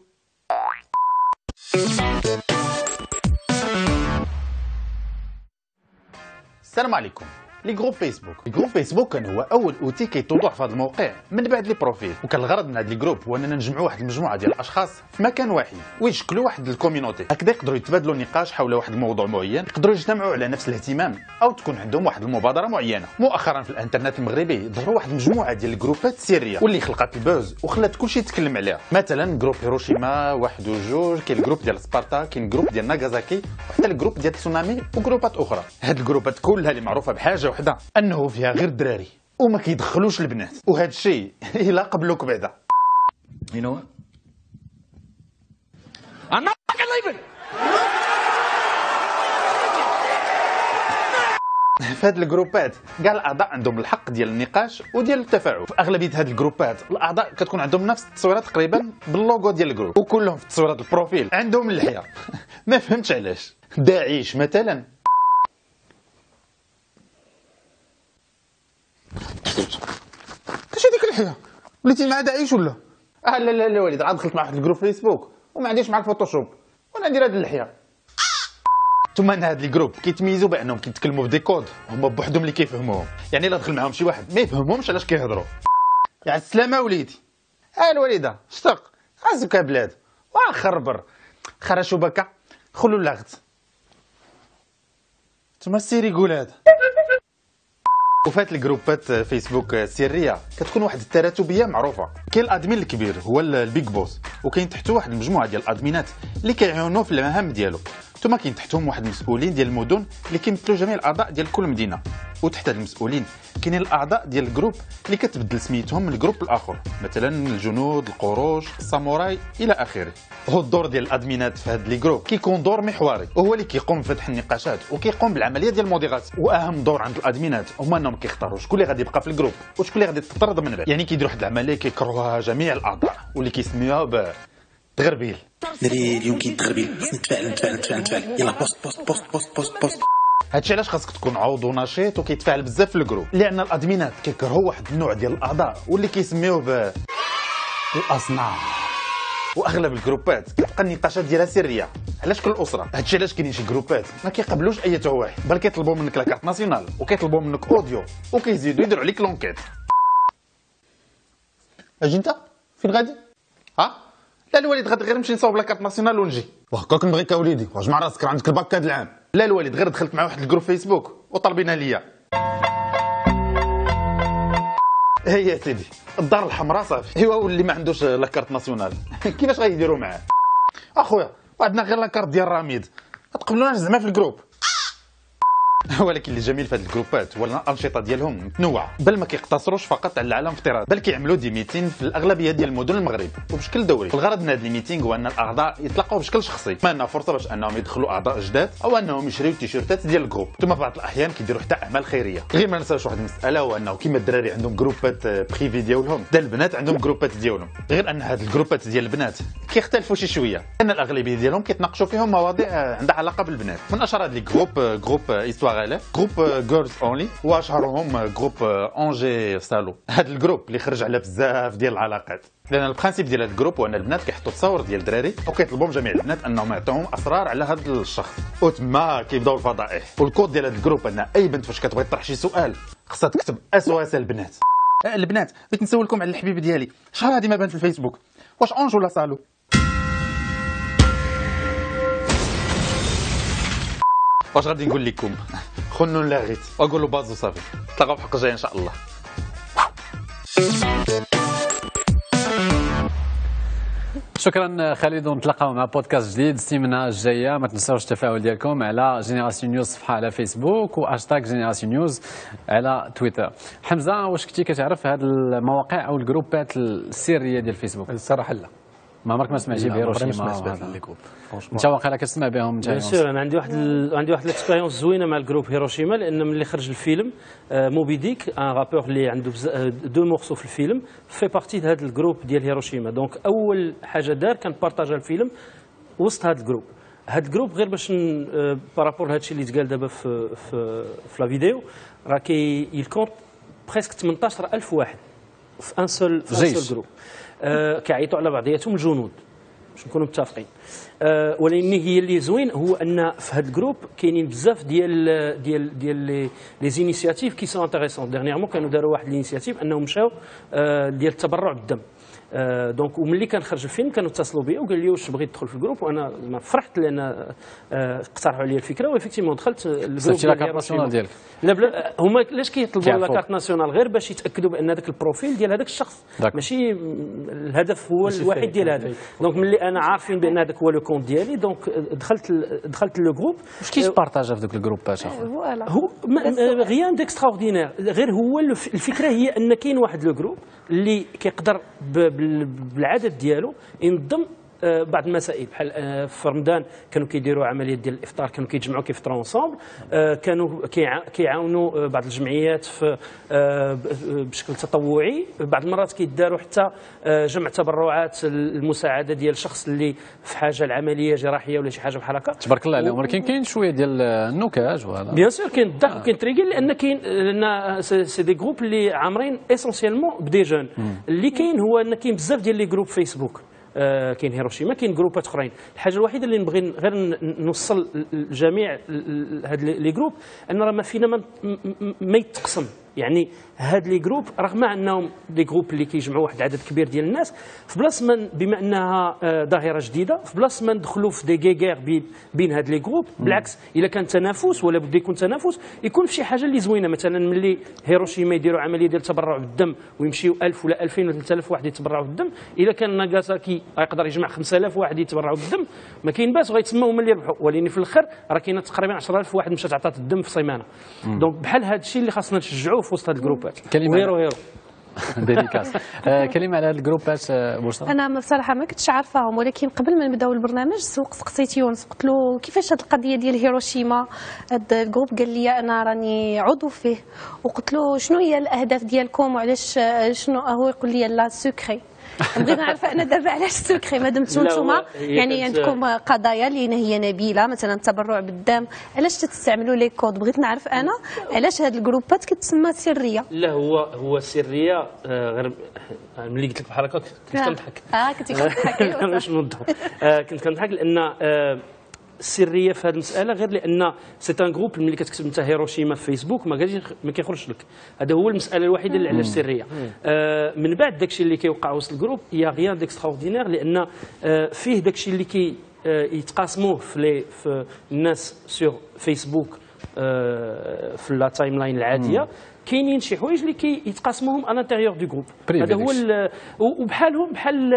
السلام عليكم. les groupes Facebook. les groupes Facebook كان هو أول outil كيتوضع في هذا الموقع من بعد les profils. وكان الغرض من هذا les groupes هو أننا نجمعوا واحد المجموعة ديال الأشخاص في مكان واحد ويشكلوا واحد ال community. هكذا يقدروا يتبادلوا النقاش حول واحد الموضوع معين يقدروا يجتمعوا على نفس الاهتمام أو تكون عندهم واحد المبادرة معينة. مؤخرا في الإنترنت المغربي ظهروا واحد المجموعة ديال ال groupات السرية واللي خلقت ال buzz وخلات كلشي يتكلم عليها. مثلا groupe هيروشيما واحد وجوج كاين ال groupe ديال سبارتا كاين groupe ديال ناغازاكي وحتى ال groupe ديال تسونامي وجروبات أخرى. هاد الجروبات كلها اللي معروفة بحاجة وحده. أنه فيها غير الدراري وما كيدخلوش البنات. وهذا الشيء إلا قبلوك بعدا. You know what? I'm not fucking leaving! في هاد الجروبات كاع الأعضاء عندهم الحق ديال النقاش وديال التفاعل. في أغلبية هاد الجروبات الأعضاء كتكون عندهم نفس التصويره تقريبا باللوغو ديال ال groupe. وكلهم في تصويره ال profil. عندهم اللحيه ما فهمتش علاش. داعش مثلا. اش هذيك اللحيه وليتي مع داعش ولا؟ آه لا لا لا وليد عاد دخلت مع واحد ال groupe Facebook وما عنديش معاك Photoshop وأنا ندير هاد اللحية. ثم أن هاد ال groupe كيتميزوا بأنهم كيتكلموا ب des codes هما بوحدهم اللي كيفهموهم. يعني إلا دخل معاهم شي واحد ما يفهمهمش علاش كيهضروا. يا السلامه وليدي. ها الوالده اشتق عزك يا بلاد. واخربر خرشوا بكا خلو اللغت تما السيري قول هذا. وفات الجروبات فيسبوك السرية. كتكون واحد التراتبية معروفة. كاين الأدمين الكبير هو البيج بوس. وكاين تحته واحد المجموعة ديال الأدمينات اللي كيعاونوه في المهام ديالو. ثم كاين تحتهم واحد المسؤولين ديال المدن اللي كيمثلوا جميع الأعضاء ديال كل مدينة. وتحت هاد المسؤولين كاينين الأعضاء ديال ال groupe اللي كتبدل سميتهم من ال groupe الآخر. مثلا الجنود القروش الساموراي إلى آخره. هو الدور ديال الأدمينات في هاد les groupes كيكون دور محوري. وهو اللي كيقوم بفتح النقاشات وكيقوم بالعملية ديال ال modération وأهم دور عند الأدمينات هما إنهم كيختاروا شكون اللي غادي يبقى في ال groupe وشكون اللي غادي تطرد من بعد. يعني كيديروا واحد العملية كيكرهوها جميع الأعضاء. واللي كيسميوها تغربيل. دري اليوم كاين تغربيل. خصني نتفاعل نتفاعل نتفاعل نتفاعل. يلا poste poste poste poste poste poste. هادشي علاش خاصك تكون عضو نشيط وكيتفاعل بزاف في ال groupe؟ لأن الادمينات كيكرهوا واحد النوع ديال الأعضاء واللي كيسميوه ب الأصنام. وأغلب الجروبات كتبقى النقاشات ديالها سرية. علاش كل اسره هادشي علاش كاينين شي جروبات ما كيقبلوش أي واحد بل كيطلبوا منك la carte nationale وكيطلبوا منك audio وكيزيدوا يديروا عليك l'enquête أجي أنت؟ فين غادي؟ ها؟ لا الوالد غادي غير نمشي نصاوب la carte nationale ونجي. وهكاك نبغيك اوليدي واش مع راسك راه عندك الباك هاد العام. لا الوالد غير دخلت مع واحد ال groupe فيسبوك وطلبينا ليا. هي يا سيدي. الدار الحمراء صافي. ايوا واللي ما عندوش la carte nationale. كيفاش غيديروا معاه؟ أخويا وعندنا غير la carte ديال راميد. ما تقبلوناش زعما في ال groupe. ولكن اللي جميل في هاد الجروبات هو الأنشطة ديالهم متنوعة. بل ما كيقتصروش فقط على العالم افتراضي بل كيعملوا des meetings في الأغلبية ديال المدن المغرب. وبشكل دوري الغرض من هاد ال meeting هو أن الأعضاء يتلاقاو بشكل شخصي. ما انها فرصة باش أنهم يدخلوا أعضاء جداد أو أنهم يشريو تيشيرتات ديال ال groupe. ثم في بعض الأحيان كيديروا حتى أعمال خيرية. غير ما ننساوش واحد المسألة هو أنه كيما الدراري عندهم جروبات privés ديالهم حتى البنات عندهم جروبات ديالهم. غير أن هاد الجروبات ديال البنات كيختلفوا شي شوية. أن الأغلبية ديالهم كيتناقشوا فيهم مواضيع عندها علاقة بالبنات. من اشهر هاد les groupes groupe الا groupe girls only واشهرهم groupe ange ou salaud هذا ال groupe اللي خرج على بزاف ديال العلاقات لأن ال principe ديال هذا ال groupe هو ان البنات كيحطوا تصاور ديال الدراري وكيطلبوا من جميع البنات انهم يعطيوهم اسرار على هذا الشخص وتما كيبداو الفضائح والكود ديال هذا ال groupe ان اي بنت فاش كتبغي تطرح شي سؤال خصها تكتب اس أو اس البنات آه، البنات بغيت نسولكم على الحبيبه ديالي شحال هذه ما بان في الفيسبوك واش اونج ولا سالو واش غادي نقول لكم؟ خنون لاغيت واقول له بازو صافي تلاقاو في الحلقة الجايه إن شاء الله. شكرا خالد ونتلاقاو مع بودكاست جديد. السيمانه الجاية ما تنساوش التفاعل ديالكم على جينيراسيون نيوز صفحة على فيسبوك وهاشتاغ جينيراسيون نيوز على تويتر. حمزة واش كنتي كتعرف هذه المواقع أو الجروبات السرية ديال فيسبوك؟ الصراحه لا. ما عمرك ما سمعتي لا، بهيروشيما ما. بهذا les groupes انت واقيلا كتسمع بهم انت bien sûr أنا عندي واحد ال... عندي واحد ال expérience زوينة مع ال groupe هيروشيما لأن ملي خرج الفيلم آه، موبي ديك un rapport اللي عنده بز... آه، deux morceaux في الفيلم في partie هذا ال groupe ديال هيروشيما. donc أول حاجة دار كان partagea الفيلم وسط هذا ال groupe. هذا ال groupe غير باش ن- آه، par rapport لهذا الشيء اللي تقال دابا في في في la vidéo راه qu'il compte presque 18000 واحد. في un seul في un. seul groupe آه، كيعيطوا على بعضياتهم الجنود باش نكونوا متفقين. آه ولكن هي اللي زوين هو أن في هذا ال groupe كاينين بزاف ديال ديال ديال les les initiatives qui sont intéressantes dernièrement كانوا داروا واحد ال initiative أنهم مشاو آه ديال التبرع بالدم. آه donc وملي كان خرج الفيلم كانوا اتصلوا بي وقال لي واش بغيت تدخل في ال groupe وأنا ما فرحت لأن آه اقترحوا علي الفكرة و effectivement دخلت ال groupe ديال la carte هيروشيما. nationale ديالك. لا بلا هما علاش كيطلبوا لا كيعرفوك. carte nationale غير باش يتأكدوا بأن هذاك ال profil ديال هذاك الشخص داك. ماشي الهدف هو الوحيد ديال ماشي هذا فيك. donc ملي أنا عارفين بأن هذاك هو le compte ديالي donc دخلت ال- دخلت le groupe واش كيت partagea في ذوك الجروبات اخويا voilà هو rien d'extraordinaire غير هو الف- الفكرة هي أن كاين واحد le groupe اللي كيقدر بالعدد ديالو ينظم بعض المسائل. بحال آه، في رمضان كانوا كيديروا عملية ديال الإفطار كانوا كيتجمعوا كيفطروا ensemble كانوا كيع- كيعاونوا آه، بعض الجمعيات في آه، بشكل تطوعي. بعض المرات كيداروا حتى آه، جمع تبرعات المساعدة ديال شخص اللي في حاجة لعمليه جراحية ولا شي حاجة بحال هكا. تبارك الله عليهم ولكن كاين شوية ديال النكاج وهذا. bien sûr كاين الضحك وكاين التريكين لأن كاين لأن c'est des groupes اللي عامرين essentiellement ب des jeunes اللي كاين هو إن كاين بزاف ديال les groupes فيسبوك آه، كاين هيروشيما كاين جروبات أخرين. الحاجة الوحيدة اللي نبغي غير نوصل لجميع هاد les groupes أن راه ما فينا ما يتقسم. يعني هاد les groupes رغم أنهم des groupes اللي كيجمعوا واحد العدد كبير ديال الناس في بلاص من بما أنها آه، ظاهرة جديدة في بلاص ما ندخلوا في des guerres بين بين هاد les groupes بالعكس إلا كان تنافس ولا بده يكون تنافس يكون في شي حاجة اللي زوينة. مثلا ملي هيروشيما يديروا عملية ديال تبرع بالدم ويمشيو 1000 ولا 2000 ولا 3000 واحد يتبرعوا بالدم إلا كان ناغاساكي يقدر يجمع 5000 واحد يتبرعوا بالدم ما كاين باس غيتسموا هما اللي يربحوا ولكن في الآخر راه كاينة تقريبا 10000 واحد مشات عطات الدم في سيمانة donc بحال هذا الشيء اللي خاصنا نشجعوه في وسط هاد les groupes. كلمة- وهيرو هيرو dédicace آه، كلمة على هاد les groupes آه، بوشرى أنا بصراحة ما كنتش عارفاهم ولكن قبل ما نبداو البرنامج سوق سقسيت يونس قلت له كيفاش هاد القضية ديال هيروشيما؟ هاد ال groupe قال لي أنا راني عضو فيه وقلت له شنو هي الأهداف ديالكم؟ وعلاش شنو؟ هو يقول لي لا سكري بغيت نعرف أنا دابا علاش secret ما؟ هو نتوما يعني عندكم قضايا اللي هي نبيلة مثلا التبرع بالدم. علاش تستعملوا لي كود؟ بغيت نعرف أنا علاش هاد les groupes كتسمى سرية؟ لا هو هو سرية آه، غير ملي قلت لك بحال هكا كنت آه. كنضحك. آه نوضح آه، كنت كنضحك لأن آه، السريه في هذه المسألة غير لأن c'est un groupe ملي كتكتب انت هيروشيما في فيسبوك ما ما كيخرجش لك. هذا هو المسألة الوحيدة اللي علاش سرية. آه، من بعد داكشي اللي كيوقع وسط ال groupe y a rien d'extraordinaire لأن آه، فيه داكشي اللي كي آه، يتقاسموه في لي في الناس sur Facebook آه، في la timeline العاديه كاينين شي حوايج اللي كيتقاسموهم en intérieur du groupe هذا هو وبحالهم بحال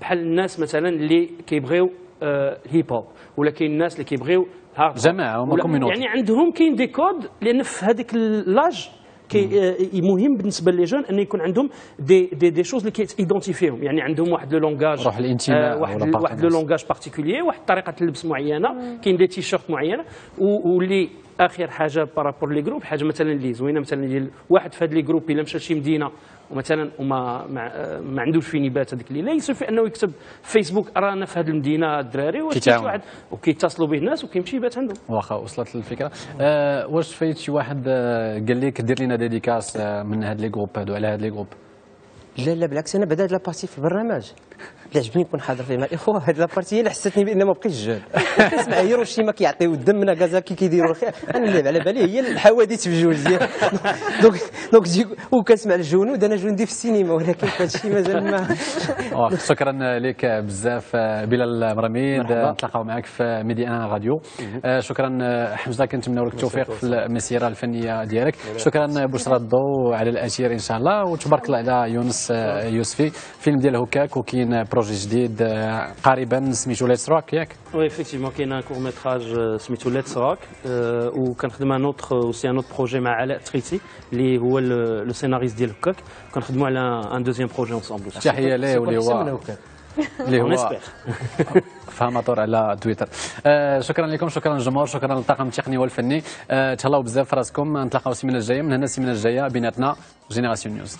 بحال الناس مثلا اللي كيبغيو الهيب هوب ولا كاين الناس اللي كيبغيو هارد جماعة، هما. يعني عندهم كاين des codes لأن في هذاك l'âge كي آه، مهم بالنسبة les jeunes أن يكون عندهم des des des choses اللي كت identifier هم يعني عندهم واحد le langage روح الانتماء واحد ولا واحد le. langage particulier واحد طريقة اللبس معينة كاين des t-shirts معينة. واللي آخر حاجة par rapport les groupes حاجة مثلا اللي زوينة مثلا ديال واحد في هاد les groupes إلا مشى لشي مدينة ومثلا وما ما, ما عندوش فين يبات هذيك الليلة. ça suffit أنه يكتب فيسبوك رانا في هذه المدينة الدراري واش كيتعاون. شي واحد. وكيتصلوا به الناس وكيمشي يبات عندهم. واخا وصلت الفكرة آه واش فايت شي واحد آه قال لك دير لنا dédicace آه من هاد les groupes هادو على هاد les groupes لا لا بالعكس أنا بعد هاد la partie في البرنامج. اللي عجبني نكون حاضر فيه مع الاخوه هاد la partie هي اللي حسيتني بان ما بقيتش jeune كنسمع هيروشيما كيعطيو الدم ناغازاكي كيديروا الخير أنا اللي على بالي هي الحوادث في جوج ديال. donc donc جي وكنسمع الجنود أنا جندي في السينما ولكن في هادشي مازال ما شكرا لك بزاف بلال مرميد. نتلاقاو معك في ميدي أن راديو. آه، شكرا حمزة كنتمناو لك التوفيق في المسيرة الفنية ديالك. شكرا بشرى الضوء على الأثير إن شاء الله. وتبارك الله على يونس آه، يوسفي. فيلم ديال هكاك وكاين projet جديد آه، قريبا سميتو Let's Rock ياك؟ oui effectivement كاين un court métrage سميتو Let's Rock وكنخدم un autre aussi un autre projet مع علاء تريتي اللي هو le scénariste ديال هكاك كنخدموا على un deuxième projet ensemble تحية ليه واللي هو اللي هو. فهم طور على تويتر آه شكرا لكم شكرا للجمهور شكرا للطاقم التقني والفني. آه تهلاو بزاف في راسكم نتلاقاو السيمانة الجاية. من هنا السيمانة الجاية بيناتنا Génération News